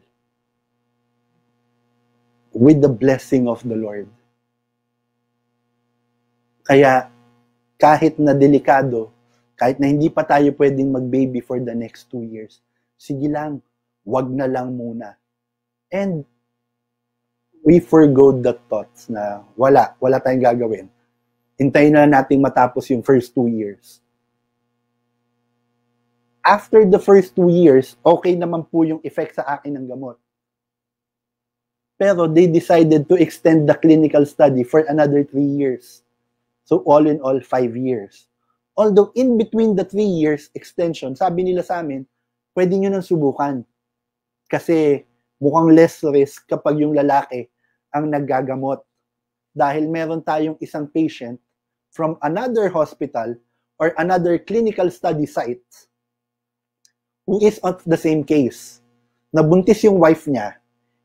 with the blessing of the Lord. Kaya kahit na delikado, kahit na hindi pa tayo pwedeng mag-baby for the next two years, sige lang, wag na lang muna. And we forgo the thoughts na wala, wala tayong gagawin. Hintayin na natin matapos yung first two years. After the first two years, okay naman po yung effect sa akin ng gamot. Pero they decided to extend the clinical study for another three years. So all in all, five years. Although in between the three years extension, sabi nila sa amin, pwede nyo nang subukan. Kasi mukhang less risk kapag yung lalaki ang naggagamot. Dahil meron tayong isang patient from another hospital or another clinical study site who is on the same case. Nabuntis yung wife niya,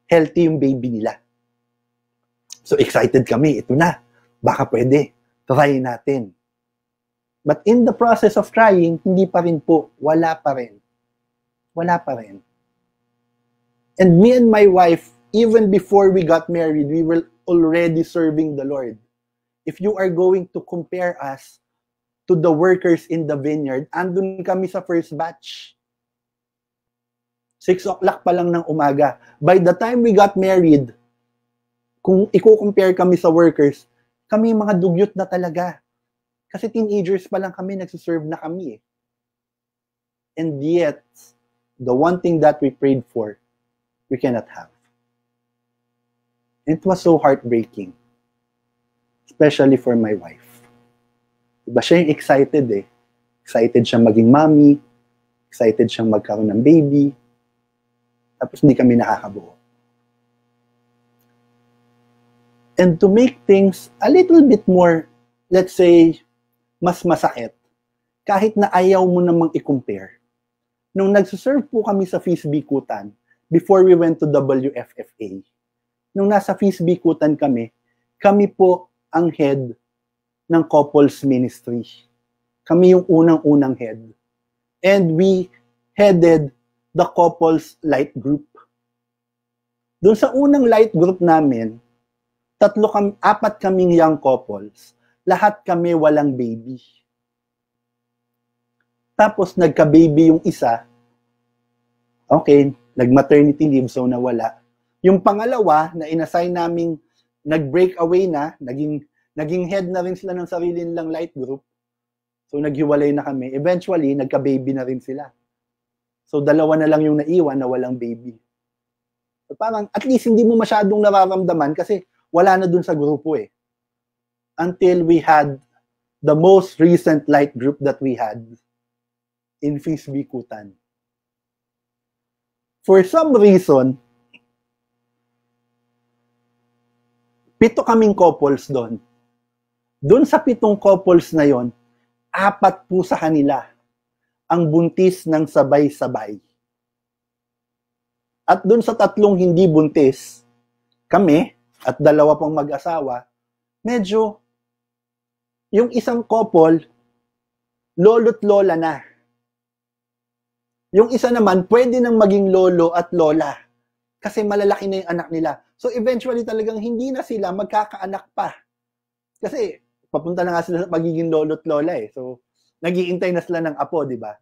healthy yung baby nila. So excited kami, ito na. Baka pwede. Try natin. But in the process of trying, hindi pa rin po. Wala pa rin. Wala pa rin. And me and my wife, even before we got married, we were already serving the Lord. If you are going to compare us to the workers in the vineyard, andun kami sa first batch. 6 o'clock pa lang ng umaga. By the time we got married, kung i-compare kami sa workers, kami mga dugyot na talaga. Kasi teenagers pa lang kami, nagsiserve na kami eh. And yet, the one thing that we prayed for, we cannot have. It was so heartbreaking. Especially for my wife. Diba siya yung excited eh. Excited siyang maging mommy. Excited siyang magkaroon ng baby. Tapos hindi kami nakakabuo. And to make things a little bit more, let's say, mas masakit, kahit na ayaw mo namang i-compare. Nung nagsuserve po kami sa Feast Bikutan, before we went to WFFA, nung nasa Feast Bikutan kami, kami po ang head ng couples ministry. Kami yung unang-unang head. And we headed the couples light group. Doon sa unang light group namin, tatlo kami, apat kaming young couples. Lahat kami walang baby. Tapos nagka-baby yung isa. Okay, nag-maternity leave so nawala. Yung pangalawa na inassign naming nag-break away na, naging naging head na rin sila ng sarili nilang light group. So naghiwalay na kami. Eventually, nagka-baby na rin sila. So dalawa na lang yung naiwan na walang baby. So parang at least hindi mo masyadong nararamdaman kasi wala na dun sa grupo eh. Until we had the most recent light group that we had in Bikutan. For some reason, pito kaming couples doon. Doon sa pitong couples na yon, apat po sa kanila ang buntis ng sabay-sabay. At doon sa tatlong hindi buntis, kami at dalawa pang mag-asawa, medyo yung isang couple, lolo't lola na. Yung isa naman, pwede nang maging lolo at lola. Kasi malalaki na yung anak nila. So eventually talagang hindi na sila magkakaanak pa. Kasi papunta na nga sila sa pagiging lolo at lola eh. So nagiintay na sila ng apo, di ba?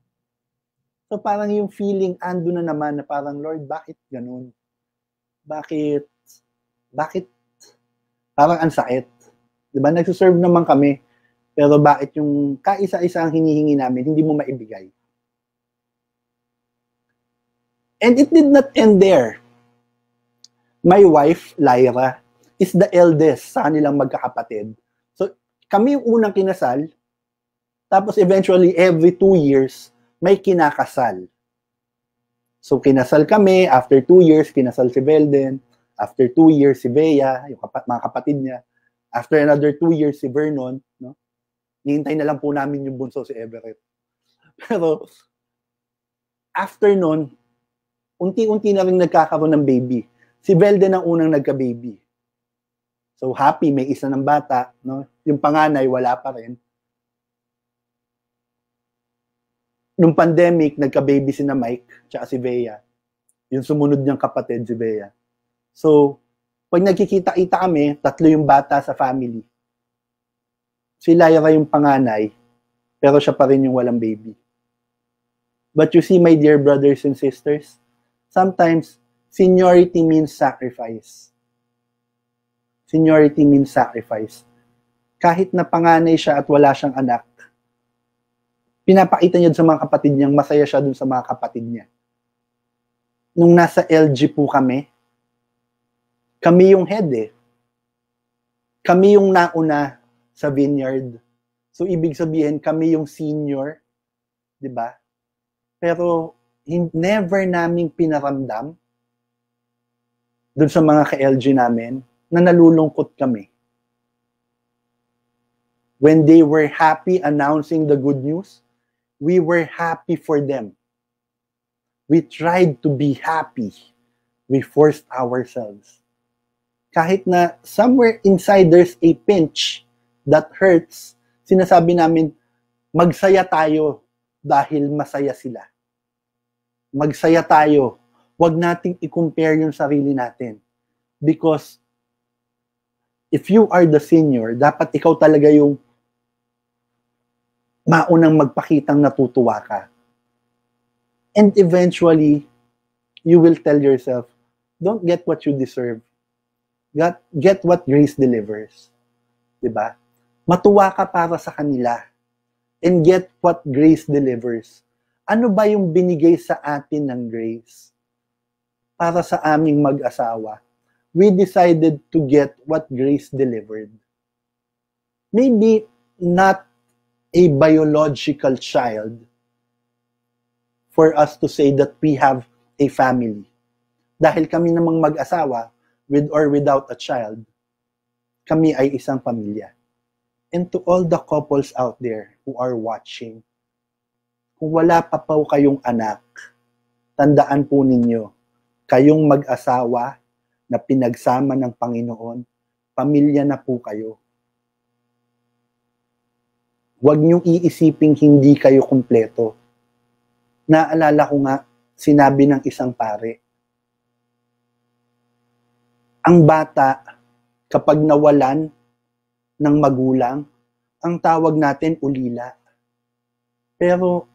So parang yung feeling ando na naman na parang, Lord, bakit ganun? Bakit, bakit, parang ang sakit. Di ba? Nagsuserve naman kami, pero bakit yung kaisa-isa ang hinihingi namin, hindi mo maibigay? And it did not end there. My wife, Lyra, is the eldest sa kanilang magkakapatid. So, kami yung unang kinasal, tapos eventually, every two years, may kinakasal. So, kinasal kami. After two years, kinasal si Belden. After two years, si Bea, yung kapat, mga kapatid niya. After another two years, si Vernon. No? Nihintay na lang po namin yung bunso si Everett. *laughs* Pero, after nun, unti-unti na rin nagkakaroon ng baby. Si Belden ang unang nagka-baby. So, happy, may isa ng bata. No? Yung panganay, wala pa rin. nung pandemic, nagka-baby si na Mike, tsaka si Bea. Yung sumunod niyang kapatid, si Bea. So, pag nagkikita-kita kami, tatlo yung bata sa family. Si Lyra yung panganay, pero siya pa rin yung walang baby. But you see, my dear brothers and sisters, sometimes, Seniority means sacrifice. Seniority means sacrifice. Kahit na panganay siya at wala siyang anak, pinapakita niya sa mga kapatid niyang masaya siya dun sa mga kapatid niya. Nung nasa LG po kami, kami yung head eh. Kami yung nauna sa vineyard. So, ibig sabihin, kami yung senior. 'di ba? Pero, never naming pinaramdam dun sa mga ka-LG namin na nalulungkot kami. When they were happy announcing the good news, we were happy for them. We tried to be happy. We forced ourselves. Kahit na somewhere inside there's a pinch that hurts, sinasabi namin, magsaya tayo dahil masaya sila. Magsaya tayo. Huwag nating i-compare yung sarili natin. Because if you are the senior, dapat ikaw talaga yung maunang magpakitang natutuwa ka. And eventually, you will tell yourself, don't get what you deserve. Get, get what grace delivers. 'Di ba? Matuwa ka para sa kanila. And get what grace delivers. Ano ba yung binigay sa atin ng grace? Para sa aming mag-asawa. We decided to get what grace delivered. Maybe not a biological child for us to say that we have a family. Dahil kami namang mag-asawa, with or without a child, kami ay isang pamilya. And to all the couples out there who are watching, kung wala pa po kayong anak, tandaan po ninyo, kayong mag-asawa na pinagsama ng Panginoon, pamilya na po kayo. Huwag niyong iisiping hindi kayo kumpleto. Naalala ko nga, sinabi ng isang pare, ang bata, kapag nawalan ng magulang, ang tawag natin ulila. Pero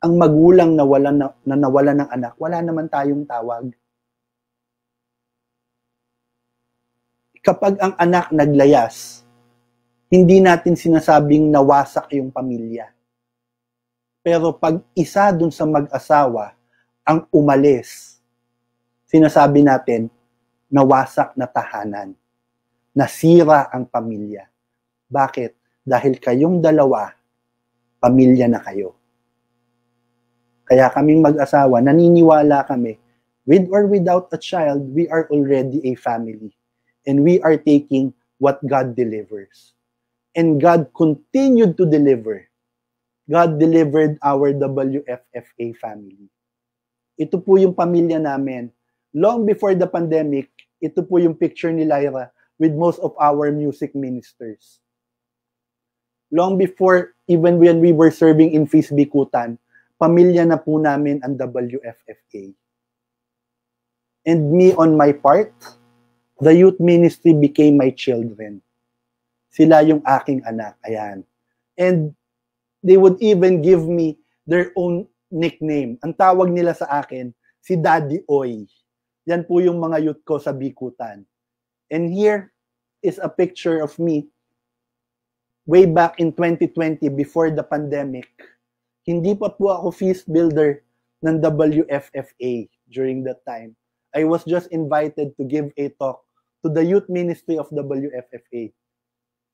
ang magulang na, wala na, na nawala ng anak, wala naman tayong tawag. Kapag ang anak naglayas, hindi natin sinasabing nawasak yung pamilya. Pero pag isa dun sa mag-asawa ang umalis, sinasabi natin, nawasak na tahanan. Nasira ang pamilya. Bakit? Dahil kayong dalawa, pamilya na kayo. Kaya kaming mag-asawa, naniniwala kami, with or without a child, we are already a family. And we are taking what God delivers. And God continued to deliver. God delivered our WFFA family. Ito po yung pamilya namin. Long before the pandemic, ito po yung picture ni Lyra with most of our music ministers. Long before, even when we were serving in Feast Bikutan, pamilya na po namin ang WFFA. And me on my part, the youth ministry became my children. Sila yung aking anak. Ayan. And they would even give me their own nickname. Ang tawag nila sa akin, si Daddy Oy. Yan po yung mga youth ko sa Bikutan. And here is a picture of me way back in 2020 before the pandemic. Hindi pa po ako feast builder ng WFFA during that time. I was just invited to give a talk to the youth ministry of WFFA.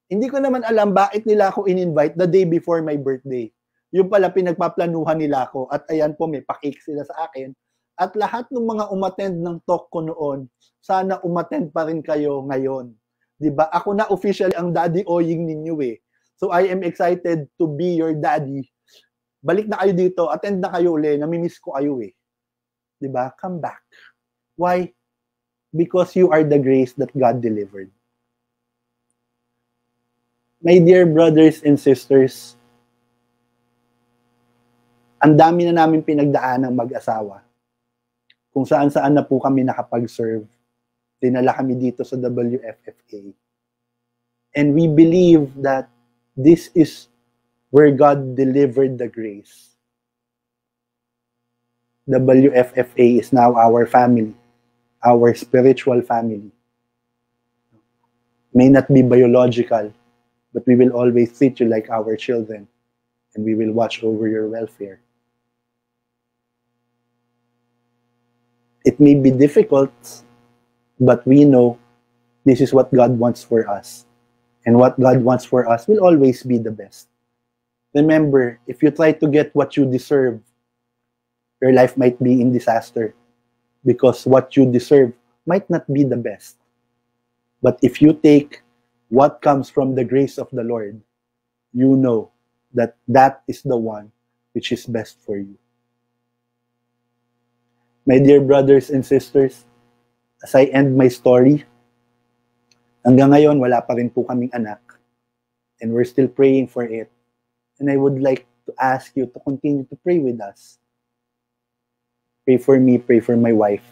Hindi ko naman alam bakit nila ako in-invite the day before my birthday. Yung pala pinagpaplanuhan nila ako at ayan po may pakik sila sa akin. At lahat ng mga umattend ng talk ko noon, sana umattend pa rin kayo ngayon. 'Di ba? Ako na officially ang daddy oying ninyo eh. So I am excited to be your daddy. Balik na kayo dito, attend na kayo uli, namimiss ko kayo eh. 'Di ba? Come back. Why? Because you are the grace that God delivered. My dear brothers and sisters, ang dami na namin pinagdaan ng mag-asawa. Kung saan-saan na po kami nakapag-serve. Dinala kami dito sa WFFA. And we believe that this is where God delivered the grace. WFFA is now our family. our spiritual family. May not be biological, but we will always treat you like our children and we will watch over your welfare. It may be difficult, but we know this is what God wants for us. And what God wants for us will always be the best. Remember, if you try to get what you deserve, your life might be in disaster because what you deserve might not be the best. But if you take what comes from the grace of the Lord, you know that that is the one which is best for you. My dear brothers and sisters, as I end my story, hanggang ngayon wala pa rin po kaming anak and we're still praying for it. And I would like to ask you to continue to pray with us. Pray for me, pray for my wife.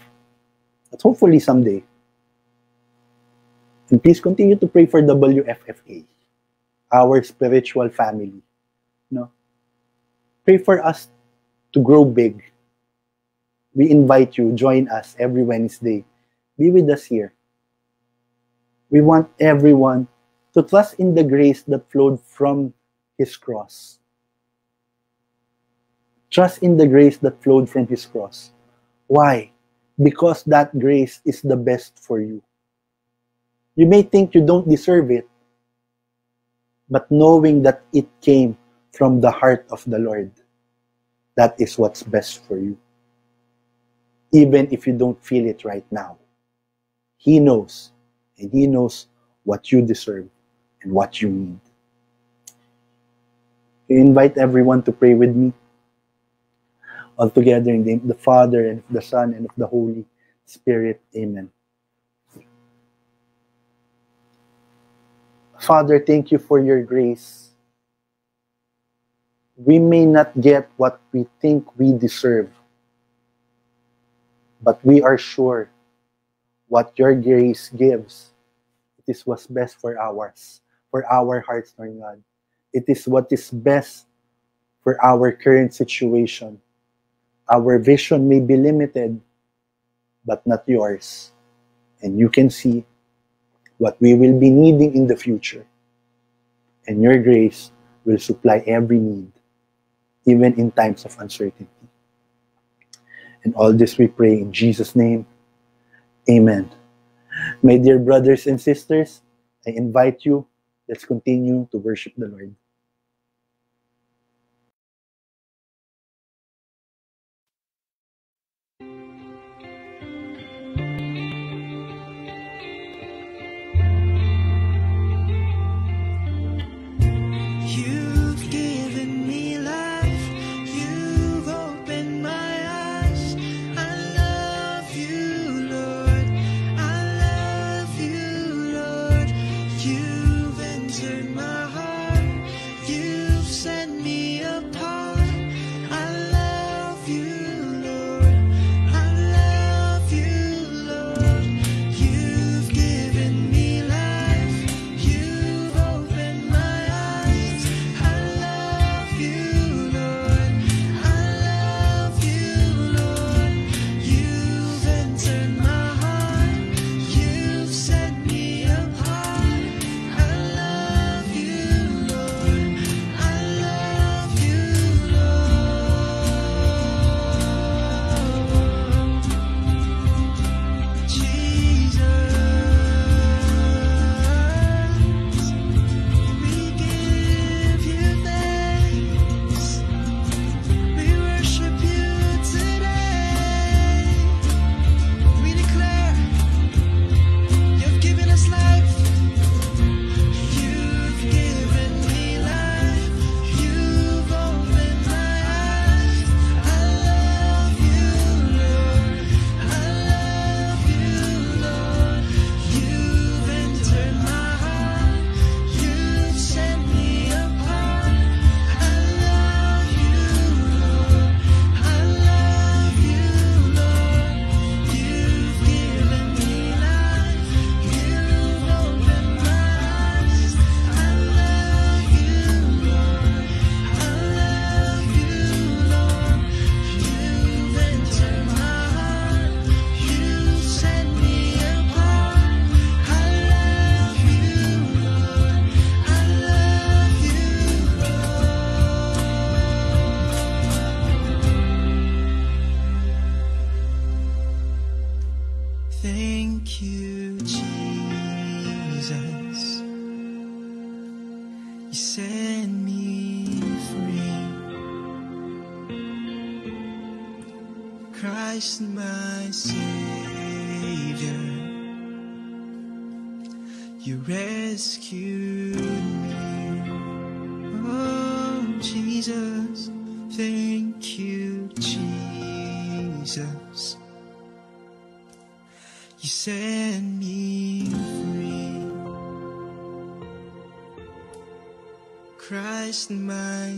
But hopefully someday. And please continue to pray for WFFA, our spiritual family. No? Pray for us to grow big. We invite you, join us every Wednesday. Be with us here. We want everyone to trust in the grace that flowed from his cross. Trust in the grace that flowed from his cross. Why? Because that grace is the best for you. You may think you don't deserve it, but knowing that it came from the heart of the Lord, that is what's best for you. Even if you don't feel it right now, He knows, and He knows what you deserve and what you need. I invite everyone to pray with me all together in the name of the Father and of the Son and of the Holy Spirit. Amen. Father, thank you for your grace. We may not get what we think we deserve, but we are sure what your grace gives. It is what's best for ours, for our hearts, Lord God. It is what is best for our current situation. Our vision may be limited, but not yours. And you can see what we will be needing in the future. And your grace will supply every need, even in times of uncertainty. And all this we pray in Jesus' name. Amen. My dear brothers and sisters, I invite you, let's continue to worship the Lord.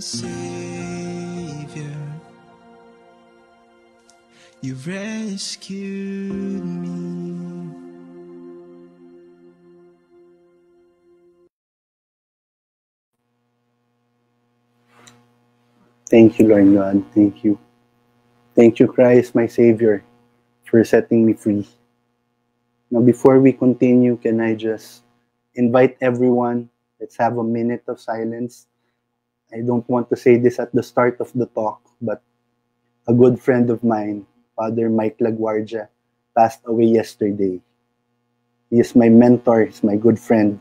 Savior, you rescued me. Thank you, Lord God. Thank you. Thank you, Christ, my Savior, for setting me free. Now, before we continue, can I just invite everyone? Let's have a minute of silence. I don't want to say this at the start of the talk, but a good friend of mine, Father Mike Laguardia, passed away yesterday. He is my mentor, he's my good friend,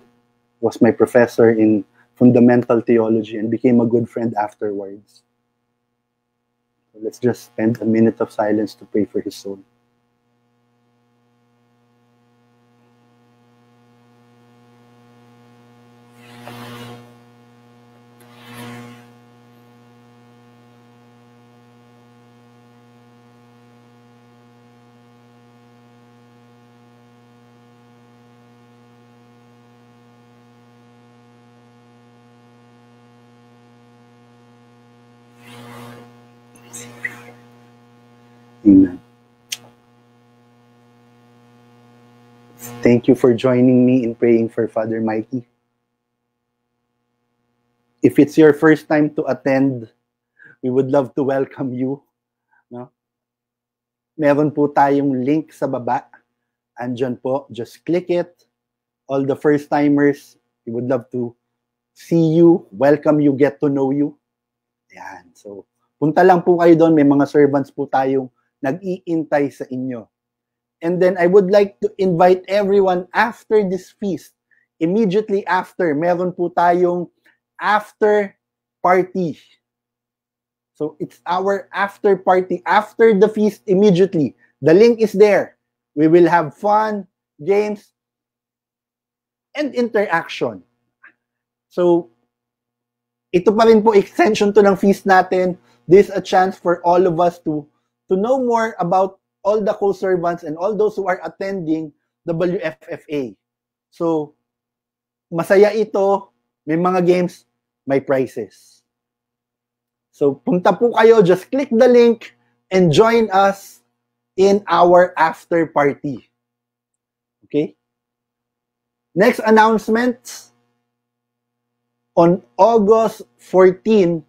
was my professor in fundamental theology, and became a good friend afterwards. So let's just spend a minute of silence to pray for his soul. Amen. Thank you for joining me in praying for Father Mikey. If it's your first time to attend, we would love to welcome you. No? Meron po tayong link sa baba. Andyan po, just click it. All the first timers, we would love to see you, welcome you, get to know you. Yan. So, punta lang po kayo doon. May mga servants po tayong nag-iintay sa inyo. And then I would like to invite everyone after this feast, immediately after, meron po tayong after party. So it's our after party, after the feast immediately. The link is there. We will have fun, games, and interaction. So, ito pa rin po extension to ng feast natin. This is a chance for all of us to to know more about all the co-servants and all those who are attending WFFA. So, masaya ito, may mga games, may prizes. So, punta po kayo, just click the link and join us in our after party. Okay? Next announcement, on August 14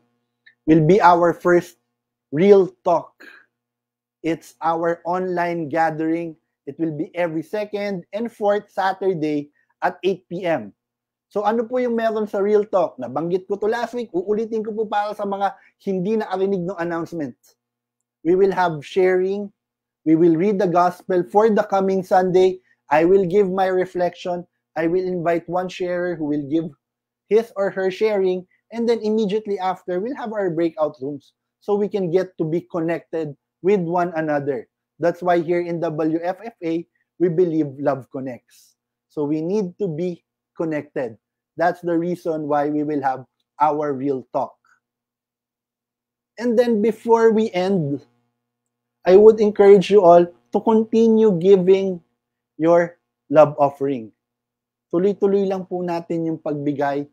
will be our first Real Talk. It's our online gathering. It will be every second and fourth Saturday at 8 p.m. So ano po yung meron sa Real Talk? Nabanggit ko to last week. Uulitin ko po para sa mga hindi nakarinig ng announcement. We will have sharing. We will read the gospel for the coming Sunday. I will give my reflection. I will invite one sharer who will give his or her sharing. And then immediately after, we'll have our breakout rooms so we can get to be connected with one another. That's why here in WFFA, we believe love connects. So we need to be connected. That's the reason why we will have our real talk. And then before we end, I would encourage you all to continue giving your love offering. Tuloy-tuloy lang po natin yung pagbigay.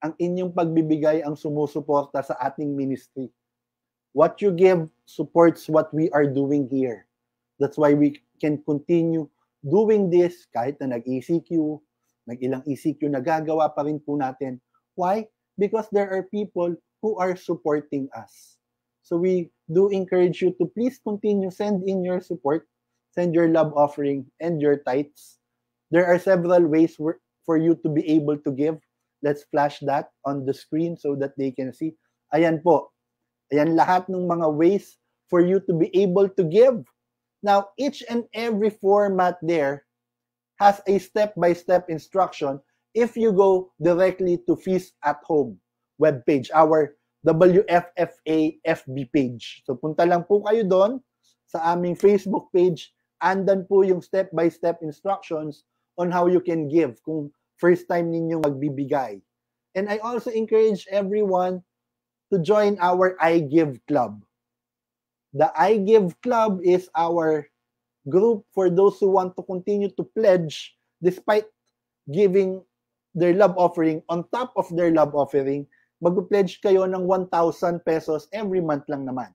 Ang inyong pagbibigay ang sumusuporta sa ating ministry. What you give supports what we are doing here. That's why we can continue doing this kahit na nag-ECQ, nag-ilang ECQ, nagagawa pa rin po natin. Why? Because there are people who are supporting us. So we do encourage you to please continue send in your support, send your love offering and your tithes. There are several ways for, you to be able to give. Let's flash that on the screen so that they can see. Ayan po. Ayan lahat ng mga ways for you to be able to give. Now, each and every format there has a step-by-step instruction if you go directly to Feast at Home webpage, our WFFA FB page. So punta lang po kayo doon sa aming Facebook page. Andan po yung step-by-step instructions on how you can give kung first time ninyong magbibigay. And I also encourage everyone to join our I Give Club. The I Give Club is our group for those who want to continue to pledge despite giving their love offering on top of their love offering mag-pledge kayo ng 1,000 pesos every month lang naman.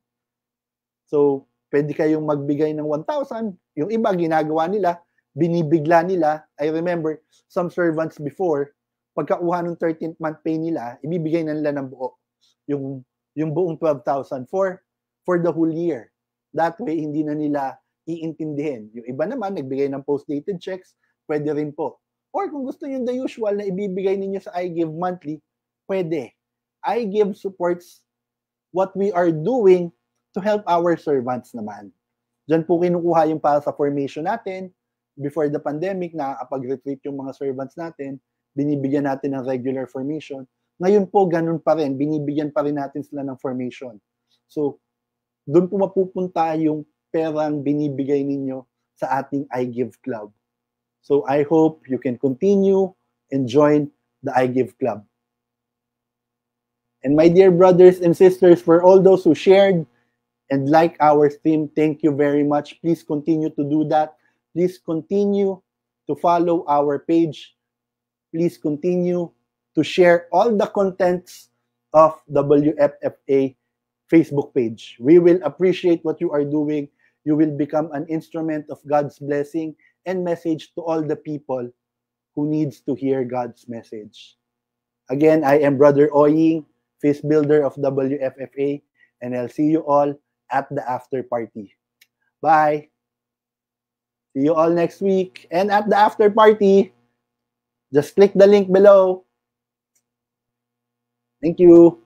So, pwede kayong magbigay ng 1,000. Yung iba, ginagawa nila, binibigla nila. I remember some servants before, pagkakuha ng 13th month pay nila, ibibigay na nila ng buo. Yung, yung buong 12,000 for, for the whole year. That way, hindi na nila iintindihin. Yung iba naman, nagbigay ng post-dated checks, pwede rin po. Or kung gusto nyo the usual na ibibigay ninyo sa I Give monthly, pwede. I Give supports what we are doing to help our servants naman. Diyan po kinukuha yung para sa formation natin. Before the pandemic, nakakapag-retreat yung mga servants natin. Binibigyan natin ng regular formation. Ngayon po, ganun pa rin. Binibigyan pa rin natin sila ng formation. So, doon po mapupunta yung perang binibigay ninyo sa ating I Give Club. So, I hope you can continue and join the I Give Club. And my dear brothers and sisters, for all those who shared and like our stream, thank you very much. Please continue to do that. Please continue to follow our page. Please continue to share all the contents of WFFA Facebook page. We will appreciate what you are doing. You will become an instrument of God's blessing and message to all the people who needs to hear God's message. Again, I am Brother Oying face Builder of WFFA, and I'll see you all at the after party. Bye. See you all next week. And at the after party, just click the link below. Thank you.